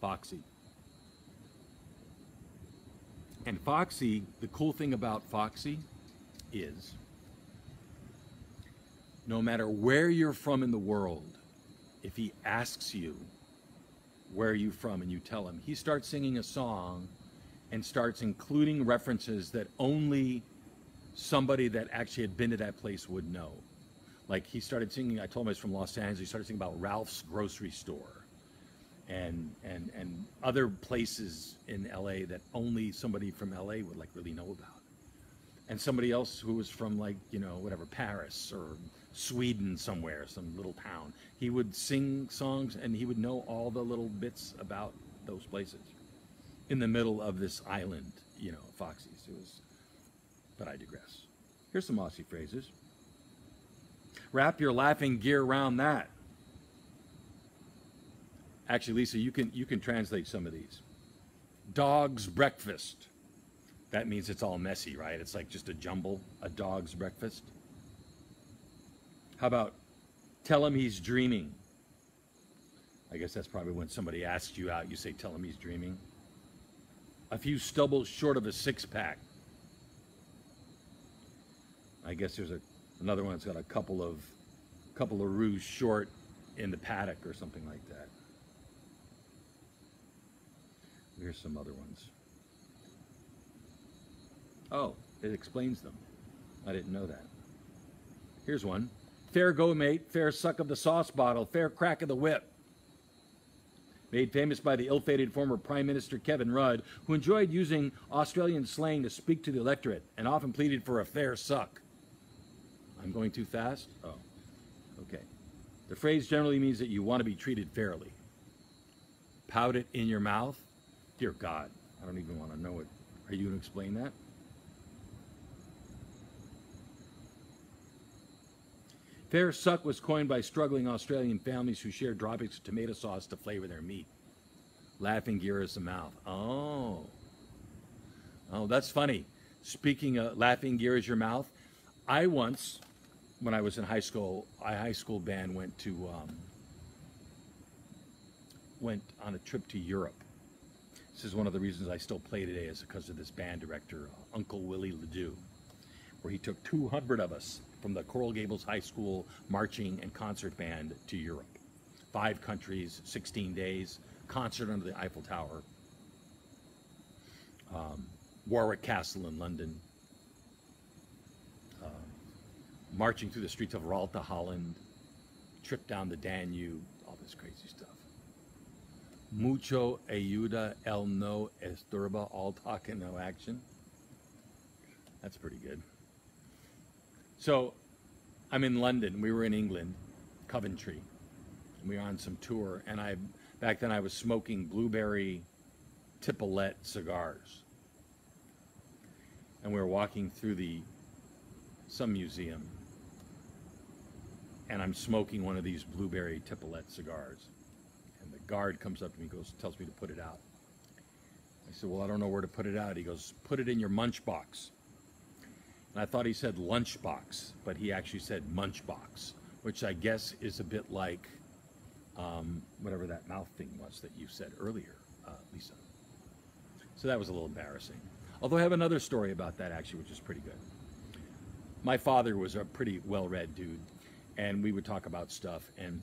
Foxy. And Foxy, the cool thing about Foxy is no matter where you're from in the world, if he asks you, where are you from? And you tell him, he starts singing a song and starts including references that only somebody that actually had been to that place would know. Like he started singing, I told him I was from Los Angeles, he started singing about Ralph's grocery store and and and other places in LA that only somebody from LA would like really know about. And somebody else who was from like, you know, whatever, Paris or Sweden somewhere, some little town. He would sing songs and he would know all the little bits about those places in the middle of this island, you know, Foxy's. It was, but I digress. Here's some Aussie phrases. Wrap your laughing gear around that. Actually, Lisa, you can you can translate some of these. Dog's breakfast. That means it's all messy, right? It's like just a jumble, a dog's breakfast. How about tell him he's dreaming? I guess that's probably when somebody asks you out, you say, tell him he's dreaming. A few stubbles short of a six pack. I guess there's a, another one that's got a couple of couple of roos short in the paddock or something like that. Here's some other ones. Oh, it explains them. I didn't know that. Here's one. Fair go, mate. Fair suck of the sauce bottle. Fair crack of the whip. Made famous by the ill fated former Prime Minister Kevin Rudd, who enjoyed using Australian slang to speak to the electorate and often pleaded for a fair suck. I'm going too fast? Oh, okay. The phrase generally means that you want to be treated fairly. Pout it in your mouth? Dear God, I don't even want to know it. Are you going to explain that? Fair suck was coined by struggling Australian families who shared droppings of tomato sauce to flavor their meat. Laughing gear is the mouth. Oh. Oh, that's funny. Speaking of laughing gear is your mouth, I once, when I was in high school, my high school band went to um, went on a trip to Europe. This is one of the reasons I still play today is because of this band director, Uncle Willie Ledoux, where he took 200 of us from the Coral Gables High School marching and concert band to Europe. Five countries, 16 days, concert under the Eiffel Tower, um, Warwick Castle in London, uh, marching through the streets of Ralta, Holland, trip down the Danube, all this crazy stuff. Mucho ayuda el no esturba, all talk and no action. That's pretty good. So I'm in London. We were in England, Coventry. We were on some tour, and I back then I was smoking blueberry Tipalet cigars. And we were walking through the some museum, and I'm smoking one of these blueberry Tipalet cigars. And the guard comes up to me, goes, tells me to put it out. I said, "Well, I don't know where to put it out." He goes, "Put it in your munch box." And I thought he said lunchbox, but he actually said munchbox, which I guess is a bit like um, whatever that mouth thing was that you said earlier, uh, Lisa. So that was a little embarrassing. Although I have another story about that actually, which is pretty good. My father was a pretty well-read dude, and we would talk about stuff and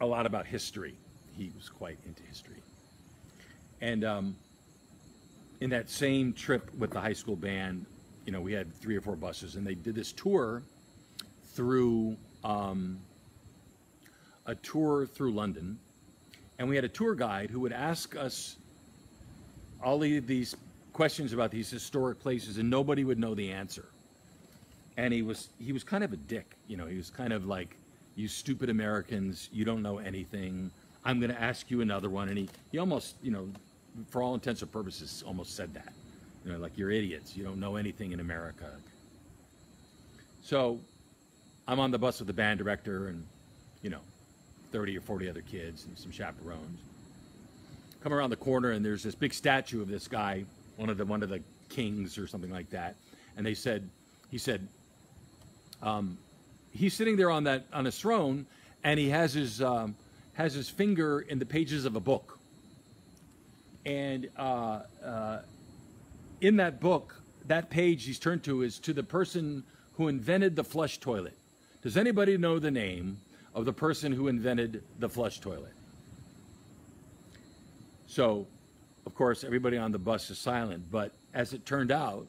a lot about history. He was quite into history. And um, in that same trip with the high school band, you know, we had three or four buses, and they did this tour through um, a tour through London, and we had a tour guide who would ask us all these questions about these historic places, and nobody would know the answer. And he was he was kind of a dick, you know. He was kind of like, "You stupid Americans, you don't know anything. I'm going to ask you another one." And he he almost, you know, for all intents and purposes, almost said that. You know, like you're idiots. You don't know anything in America. So I'm on the bus with the band director and, you know, 30 or 40 other kids and some chaperones. Come around the corner and there's this big statue of this guy, one of the one of the kings or something like that. And they said, he said, um, he's sitting there on that on his throne, and he has his um, has his finger in the pages of a book. And uh, uh, in that book, that page he's turned to is to the person who invented the flush toilet. Does anybody know the name of the person who invented the flush toilet? So, of course, everybody on the bus is silent. But as it turned out,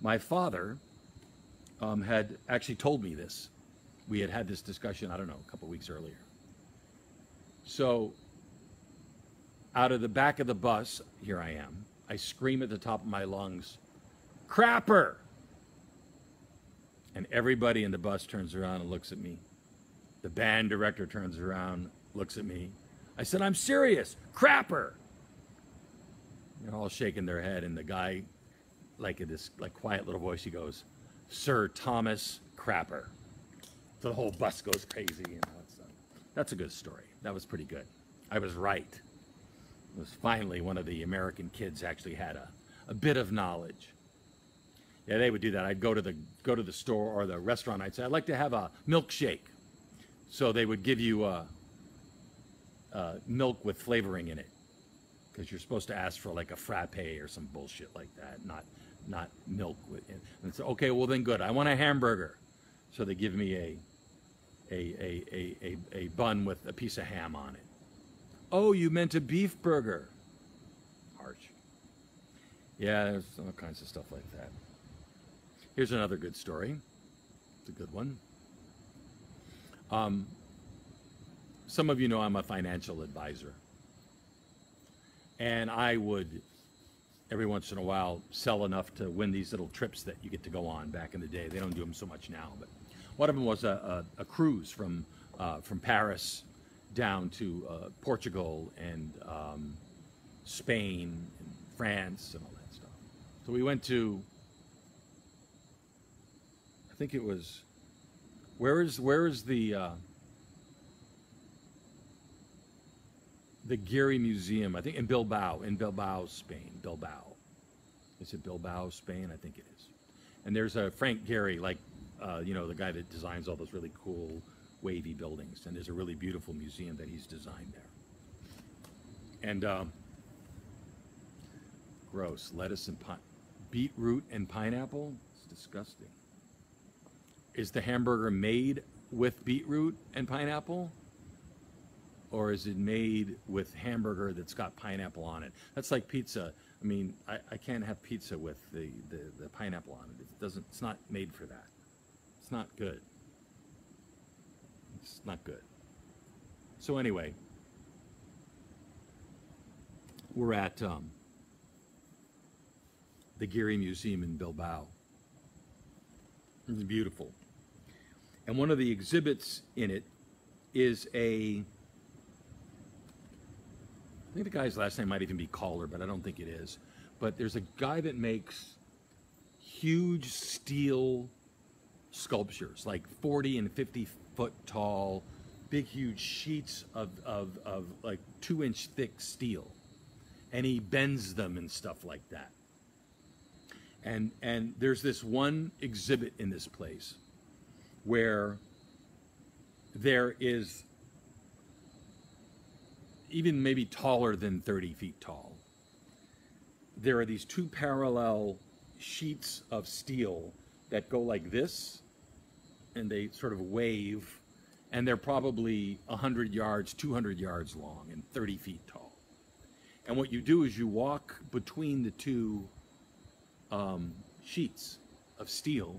my father um, had actually told me this. We had had this discussion, I don't know, a couple weeks earlier. So, out of the back of the bus, here I am, I scream at the top of my lungs, Crapper! And everybody in the bus turns around and looks at me. The band director turns around, looks at me. I said, I'm serious, Crapper! They're all shaking their head, and the guy, like in this like quiet little voice, he goes, Sir Thomas Crapper. So the whole bus goes crazy. Uh, that's a good story. That was pretty good. I was right was finally one of the American kids actually had a, a bit of knowledge. Yeah, they would do that. I'd go to the go to the store or the restaurant. I'd say, I'd like to have a milkshake. So they would give you a, uh, milk with flavoring in it because you're supposed to ask for like a frappe or some bullshit like that, not not milk with. And so okay, well then good. I want a hamburger, so they give me a a a a a, a bun with a piece of ham on it. Oh, you meant a beef burger. Harsh. Yeah, there's all kinds of stuff like that. Here's another good story. It's a good one. Um, some of you know I'm a financial advisor. And I would, every once in a while, sell enough to win these little trips that you get to go on back in the day. They don't do them so much now. But one of them was a, a, a cruise from, uh, from Paris down to uh, Portugal and um, Spain and France and all that stuff. So we went to, I think it was, where is where is the uh, the Gehry Museum? I think in Bilbao, in Bilbao, Spain. Bilbao. Is it Bilbao, Spain? I think it is. And there's a Frank Gehry, like uh, you know, the guy that designs all those really cool wavy buildings. And there's a really beautiful museum that he's designed there. And um, gross lettuce and beetroot and pineapple. It's disgusting. Is the hamburger made with beetroot and pineapple? Or is it made with hamburger that's got pineapple on it? That's like pizza. I mean, I, I can't have pizza with the, the, the pineapple on it. It doesn't it's not made for that. It's not good. It's not good. So anyway, we're at um, the Gehry Museum in Bilbao. It's beautiful. And one of the exhibits in it is a, I think the guy's last name might even be Caller, but I don't think it is. But there's a guy that makes huge steel sculptures, like 40 and 50 foot tall, big, huge sheets of, of, of like two inch thick steel. And he bends them and stuff like that. And, and there's this one exhibit in this place where there is even maybe taller than 30 feet tall. There are these two parallel sheets of steel that go like this and they sort of wave and they're probably 100 yards, 200 yards long and 30 feet tall. And what you do is you walk between the two um, sheets of steel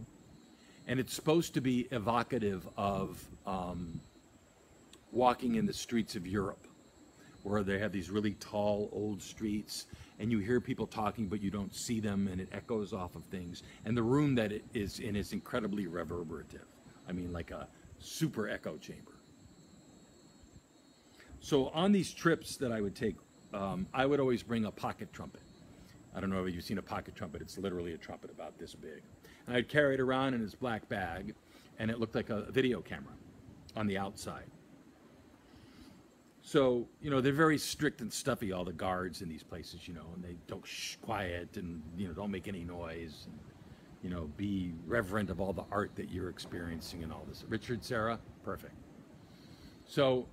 and it's supposed to be evocative of um, walking in the streets of Europe, where they have these really tall old streets, and you hear people talking, but you don't see them, and it echoes off of things. And the room that it is in is incredibly reverberative. I mean, like a super echo chamber. So on these trips that I would take, um, I would always bring a pocket trumpet. I don't know if you've seen a pocket trumpet. It's literally a trumpet about this big. And I'd carry it around in his black bag, and it looked like a video camera on the outside. So, you know, they're very strict and stuffy, all the guards in these places, you know, and they don't shh, quiet and, you know, don't make any noise. And, you know, be reverent of all the art that you're experiencing and all this. Richard Serra, perfect. So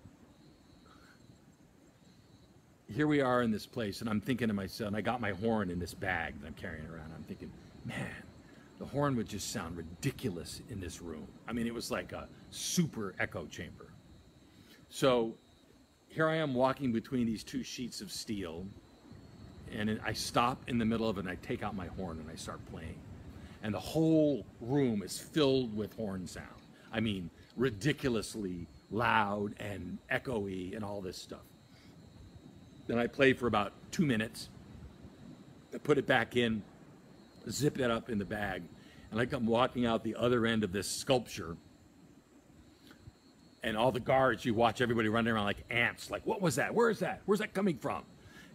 here we are in this place, and I'm thinking to myself, and I got my horn in this bag that I'm carrying around. I'm thinking, man, the horn would just sound ridiculous in this room. I mean, it was like a super echo chamber. So here I am walking between these two sheets of steel, and I stop in the middle of it, and I take out my horn and I start playing. And the whole room is filled with horn sound. I mean, ridiculously loud and echoey and all this stuff. Then I play for about two minutes. I put it back in, zip it up in the bag, and like I'm walking out the other end of this sculpture. And all the guards, you watch everybody running around like ants, like, what was that? Where is that? Where's that coming from?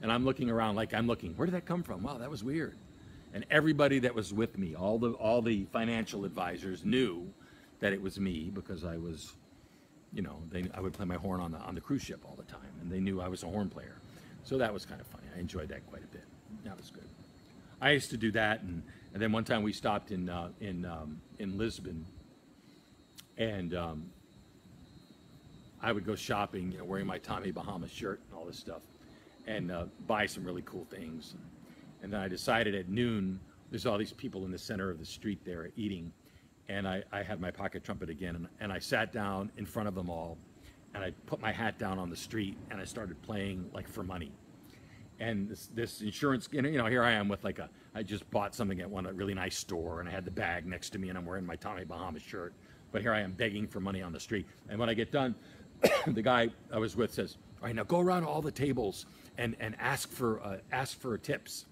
And I'm looking around like I'm looking, where did that come from? Wow, that was weird. And everybody that was with me, all the all the financial advisors knew that it was me because I was, you know, they, I would play my horn on the on the cruise ship all the time, and they knew I was a horn player. So that was kind of funny. I enjoyed that quite a bit. That was good. I used to do that, and, and then one time we stopped in uh, in um, in Lisbon, and um, I would go shopping, you know, wearing my Tommy Bahama shirt and all this stuff, and uh, buy some really cool things. And then I decided at noon, there's all these people in the center of the street there eating, and I, I had my pocket trumpet again, and, and I sat down in front of them all, and I put my hat down on the street, and I started playing like for money. And this, this insurance, you know, here I am with like a, I just bought something at one a really nice store, and I had the bag next to me, and I'm wearing my Tommy Bahama shirt. But here I am begging for money on the street. And when I get done, *coughs* the guy I was with says, "All right, now go around all the tables and and ask for uh, ask for tips."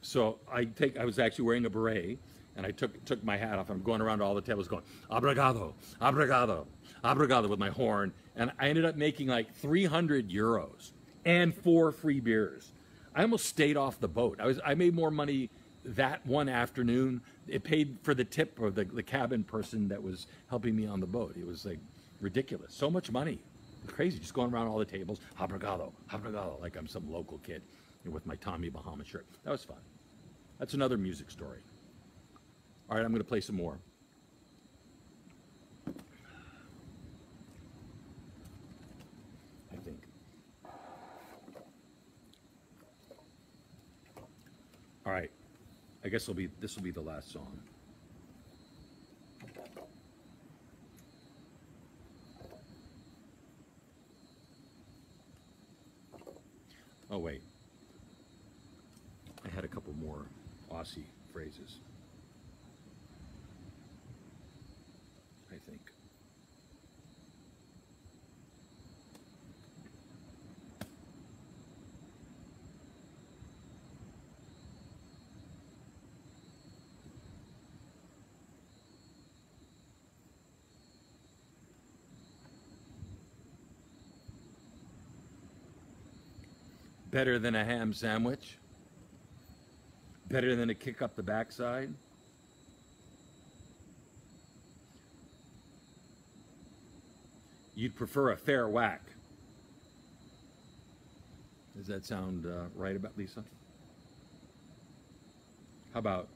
So I take, I was actually wearing a beret, and I took took my hat off. I'm going around all the tables, going "Obrigado, obrigado, obrigado" with my horn, and I ended up making like 300 euros and four free beers. I almost stayed off the boat. I was I made more money that one afternoon. It paid for the tip of the, the cabin person that was helping me on the boat. It was like ridiculous. So much money. Crazy. Just going around all the tables. Obrigado, obrigado, like I'm some local kid with my Tommy Bahama shirt. That was fun. That's another music story. All right, I'm going to play some more. I think. All right. I guess will be this will be the last song. Oh wait. I had a couple more Aussie phrases. I think. Better than a ham sandwich? Better than a kick up the backside? You'd prefer a fair whack. Does that sound uh, right about Lisa? How about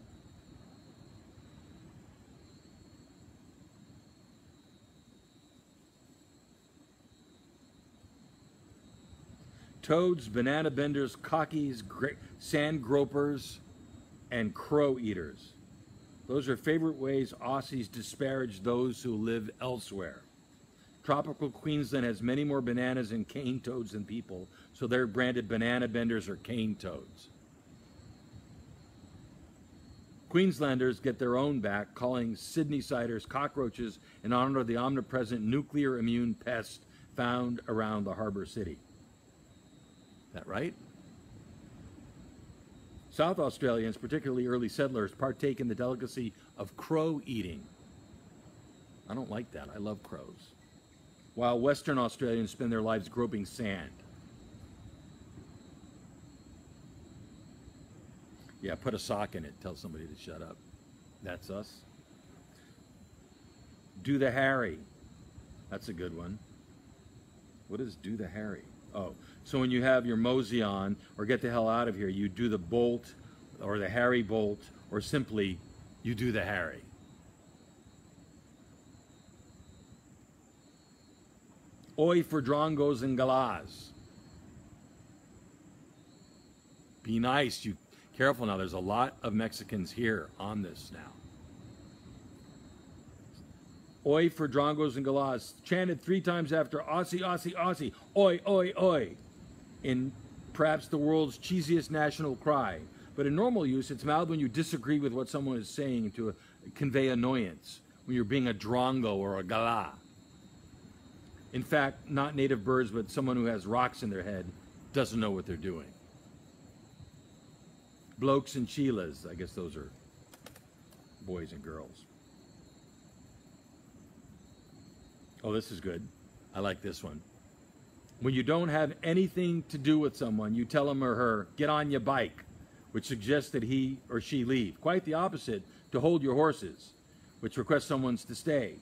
toads, banana benders, cockies, sand gropers, and crow eaters. Those are favorite ways Aussies disparage those who live elsewhere. Tropical Queensland has many more bananas and cane toads than people, so they're branded banana benders or cane toads. Queenslanders get their own back, calling Sydney Sydneysiders cockroaches in honor of the omnipresent nuclear immune pest found around the harbor city that right? South Australians, particularly early settlers, partake in the delicacy of crow eating. I don't like that. I love crows. While Western Australians spend their lives groping sand. Yeah, put a sock in it. Tell somebody to shut up. That's us. Do the Harry. That's a good one. What is do the Harry? Oh, so when you have your mosey on or get the hell out of here, you do the bolt or the Harry bolt or simply you do the Harry. Oi for drongos and galahs. Be nice. You careful now. There's a lot of Mexicans here on this now. Oi for drongos and galahs. Chanted three times after Aussie, Aussie, Aussie. Oi, oi, oi in perhaps the world's cheesiest national cry. But in normal use, it's mouthed when you disagree with what someone is saying to uh, convey annoyance, when you're being a drongo or a galah. In fact, not native birds, but someone who has rocks in their head doesn't know what they're doing. Blokes and sheilas, I guess those are boys and girls. Oh, this is good. I like this one. When you don't have anything to do with someone, you tell him or her, get on your bike, which suggests that he or she leave. Quite the opposite to hold your horses, which requests someone's to stay.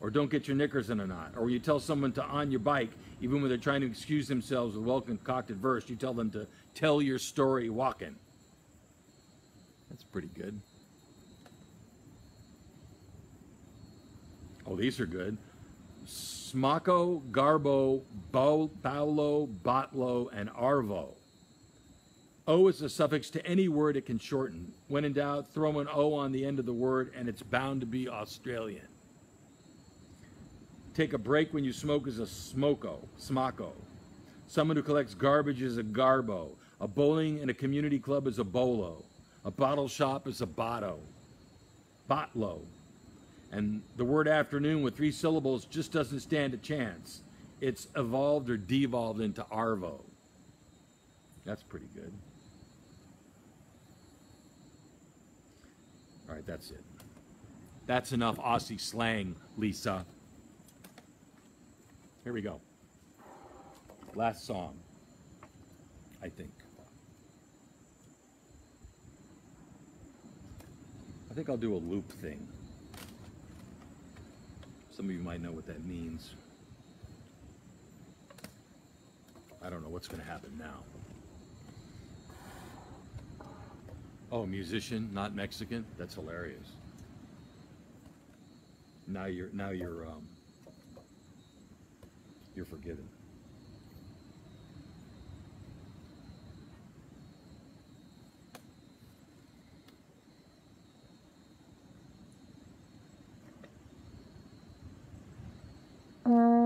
Or don't get your knickers in a knot. Or you tell someone to on your bike, even when they're trying to excuse themselves with well concocted verse, you tell them to tell your story walking. That's pretty good. Oh, these are good. Smako, Garbo, Bo, Baulo, Botlo, and Arvo. O is a suffix to any word it can shorten. When in doubt, throw an O on the end of the word and it's bound to be Australian. Take a break when you smoke is a smoko, smako. Someone who collects garbage is a garbo. A bowling in a community club is a bolo. A bottle shop is a botto. Botlo. And the word afternoon with three syllables just doesn't stand a chance. It's evolved or devolved into arvo. That's pretty good. All right, that's it. That's enough Aussie slang, Lisa. Here we go. Last song, I think. I think I'll do a loop thing. Some of you might know what that means. I don't know what's going to happen now. Oh, musician, not Mexican? That's hilarious. Now you're now you're um, you're forgiven. Too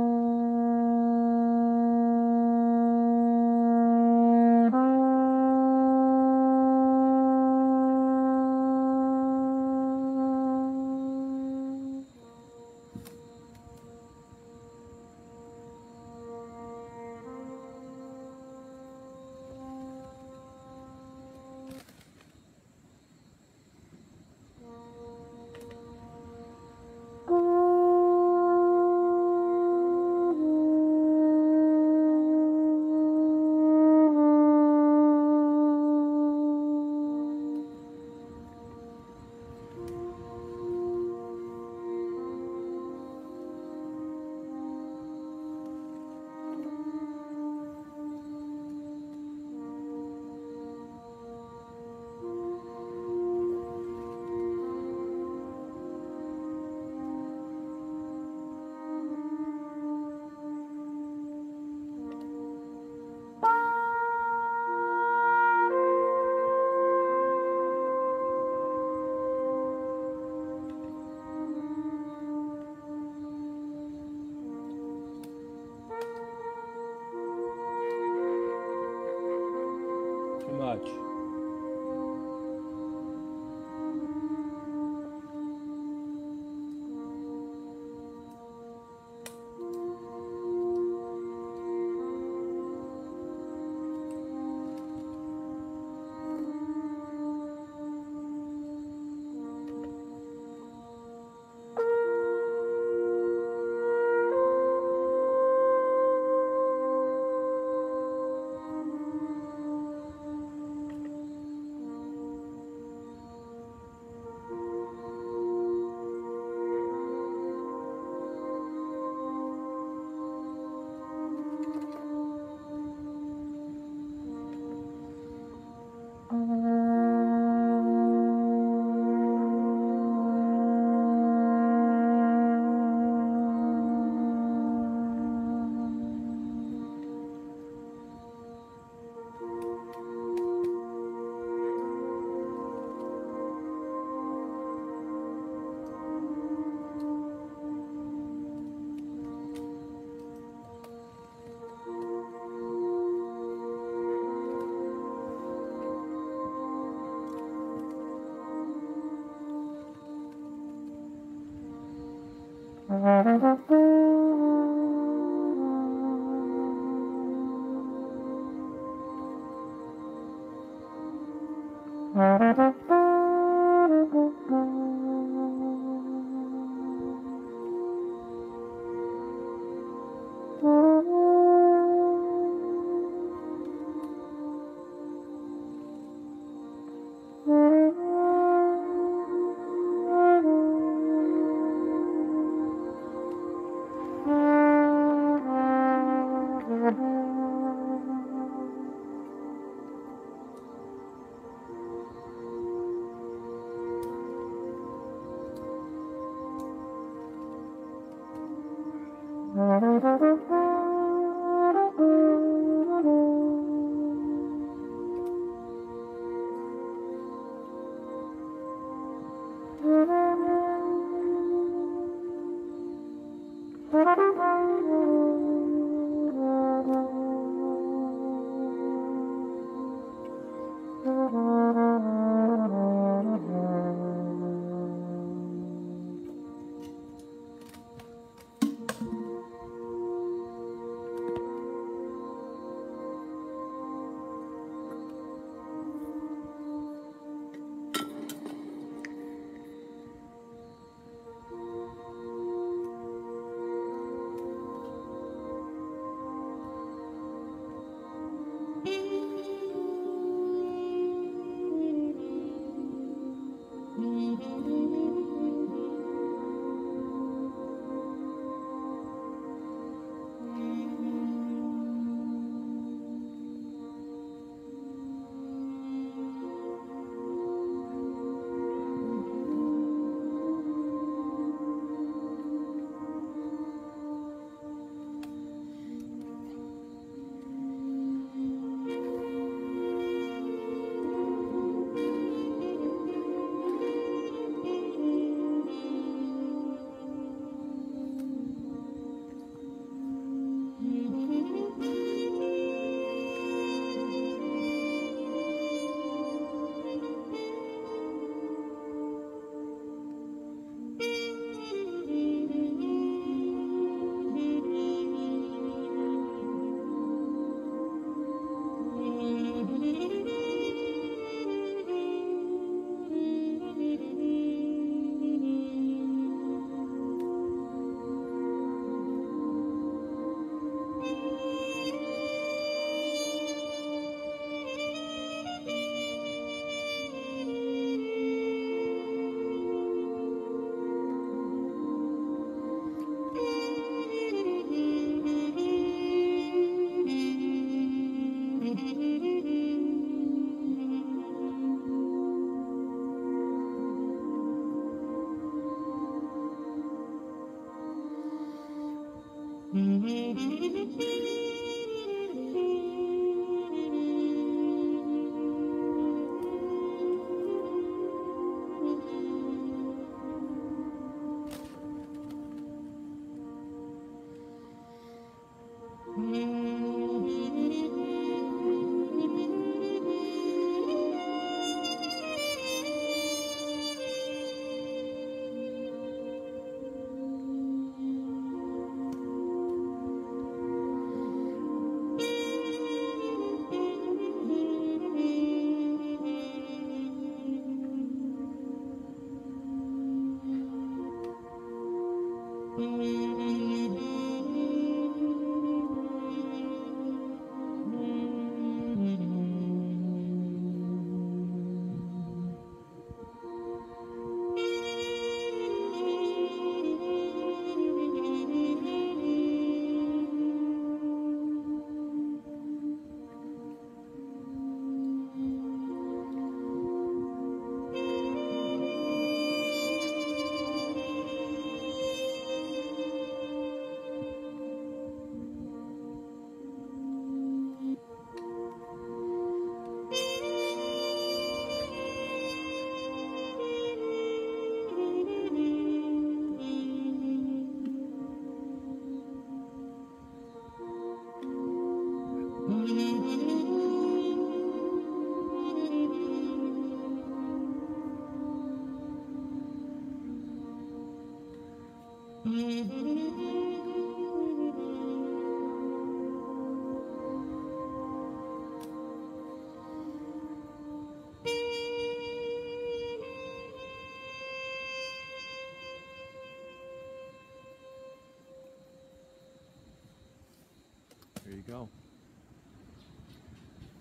you go.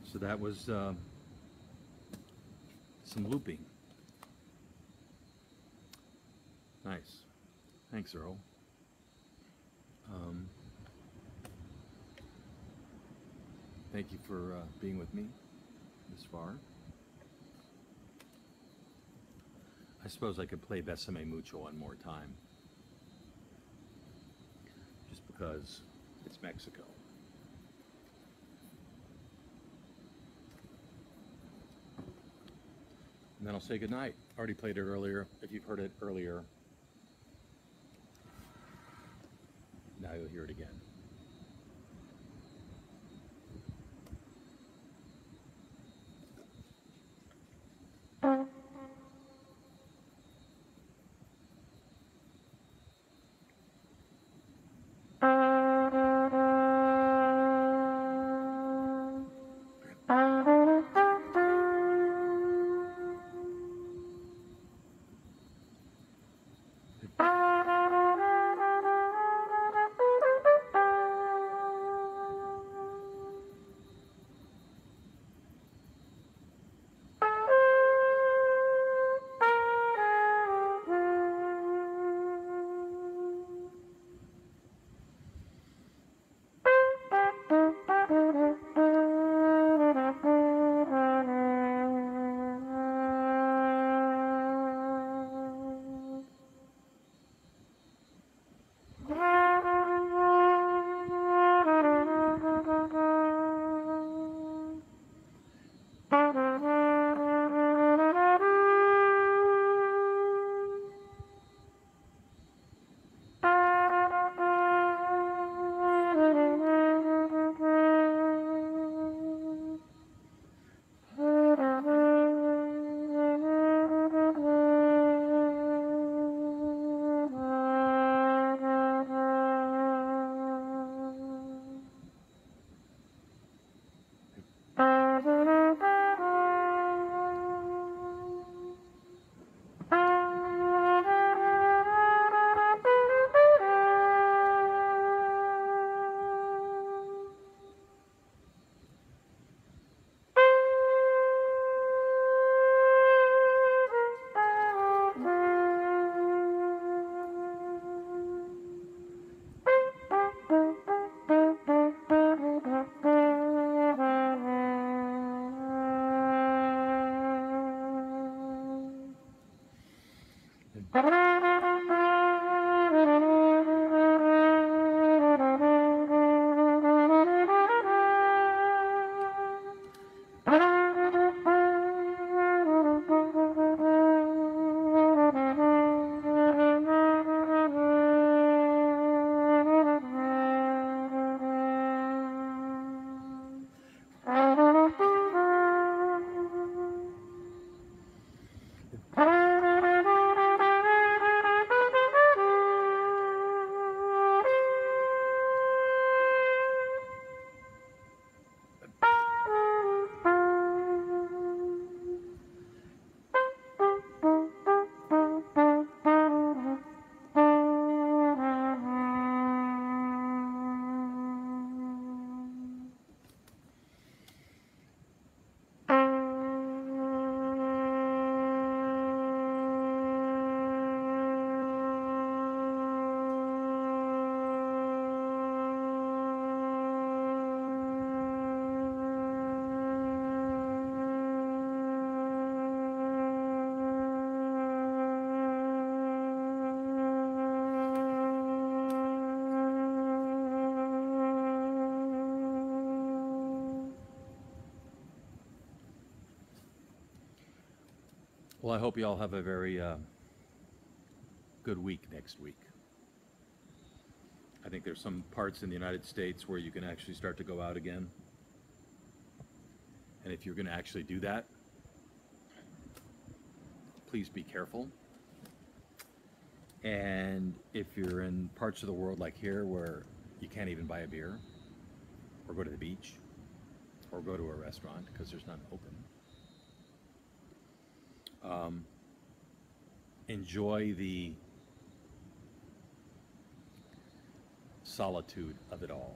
So that was uh, some looping. Nice. Thanks, Earl. Um, thank you for uh, being with me this far. I suppose I could play Besame Mucho one more time. Just because it's Mexico. And then I'll say goodnight. Already played it earlier. If you've heard it earlier, Well, I hope you all have a very uh, good week next week. I think there's some parts in the United States where you can actually start to go out again. And if you're going to actually do that, please be careful. And if you're in parts of the world like here where you can't even buy a beer, or go to the beach, or go to a restaurant because there's none open, um, enjoy the solitude of it all.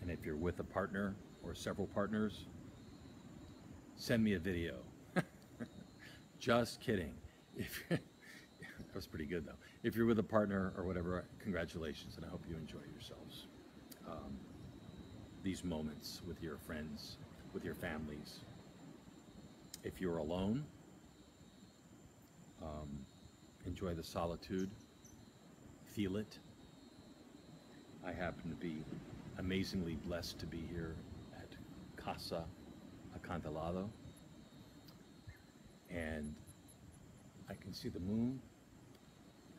And if you're with a partner or several partners, send me a video. *laughs* Just kidding. If *laughs* that was pretty good though. If you're with a partner or whatever, congratulations, and I hope you enjoy yourselves. Um, these moments with your friends, with your families. If you're alone, um, enjoy the solitude, feel it. I happen to be amazingly blessed to be here at Casa Acantilado. And I can see the moon,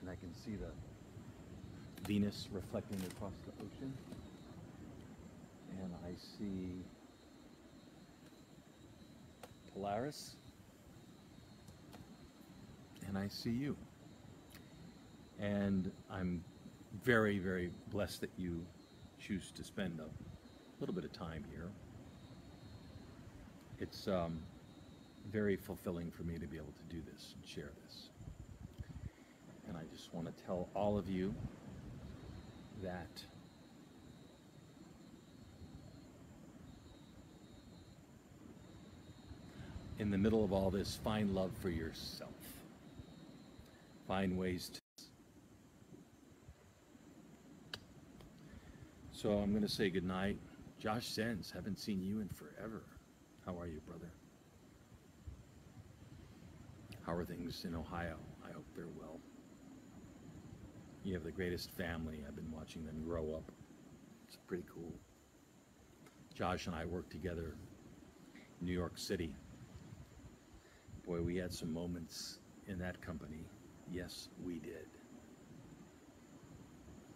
and I can see the Venus reflecting across the ocean. And I see Polaris, and I see you. And I'm very, very blessed that you choose to spend a little bit of time here. It's um, very fulfilling for me to be able to do this and share this. And I just want to tell all of you that in the middle of all this, find love for yourself. Find ways to. So I'm going to say goodnight. Josh Sens, haven't seen you in forever. How are you, brother? How are things in Ohio? I hope they're well. You have the greatest family. I've been watching them grow up. It's pretty cool. Josh and I worked together in New York City. Boy, we had some moments in that company. Yes, we did.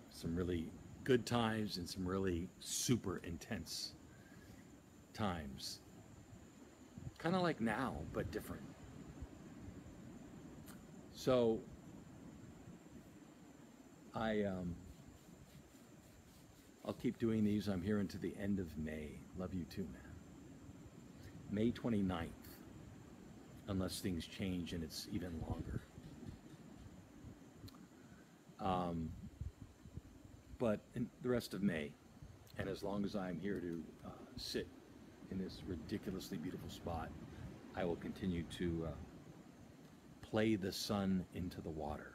Some really good times and some really super intense times. Kind of like now, but different. So, I, um, I'll keep doing these. I'm here until the end of May. Love you too, man. May 29th, unless things change and it's even longer. Um, but in the rest of May, and as long as I'm here to uh, sit in this ridiculously beautiful spot, I will continue to uh, play the sun into the water.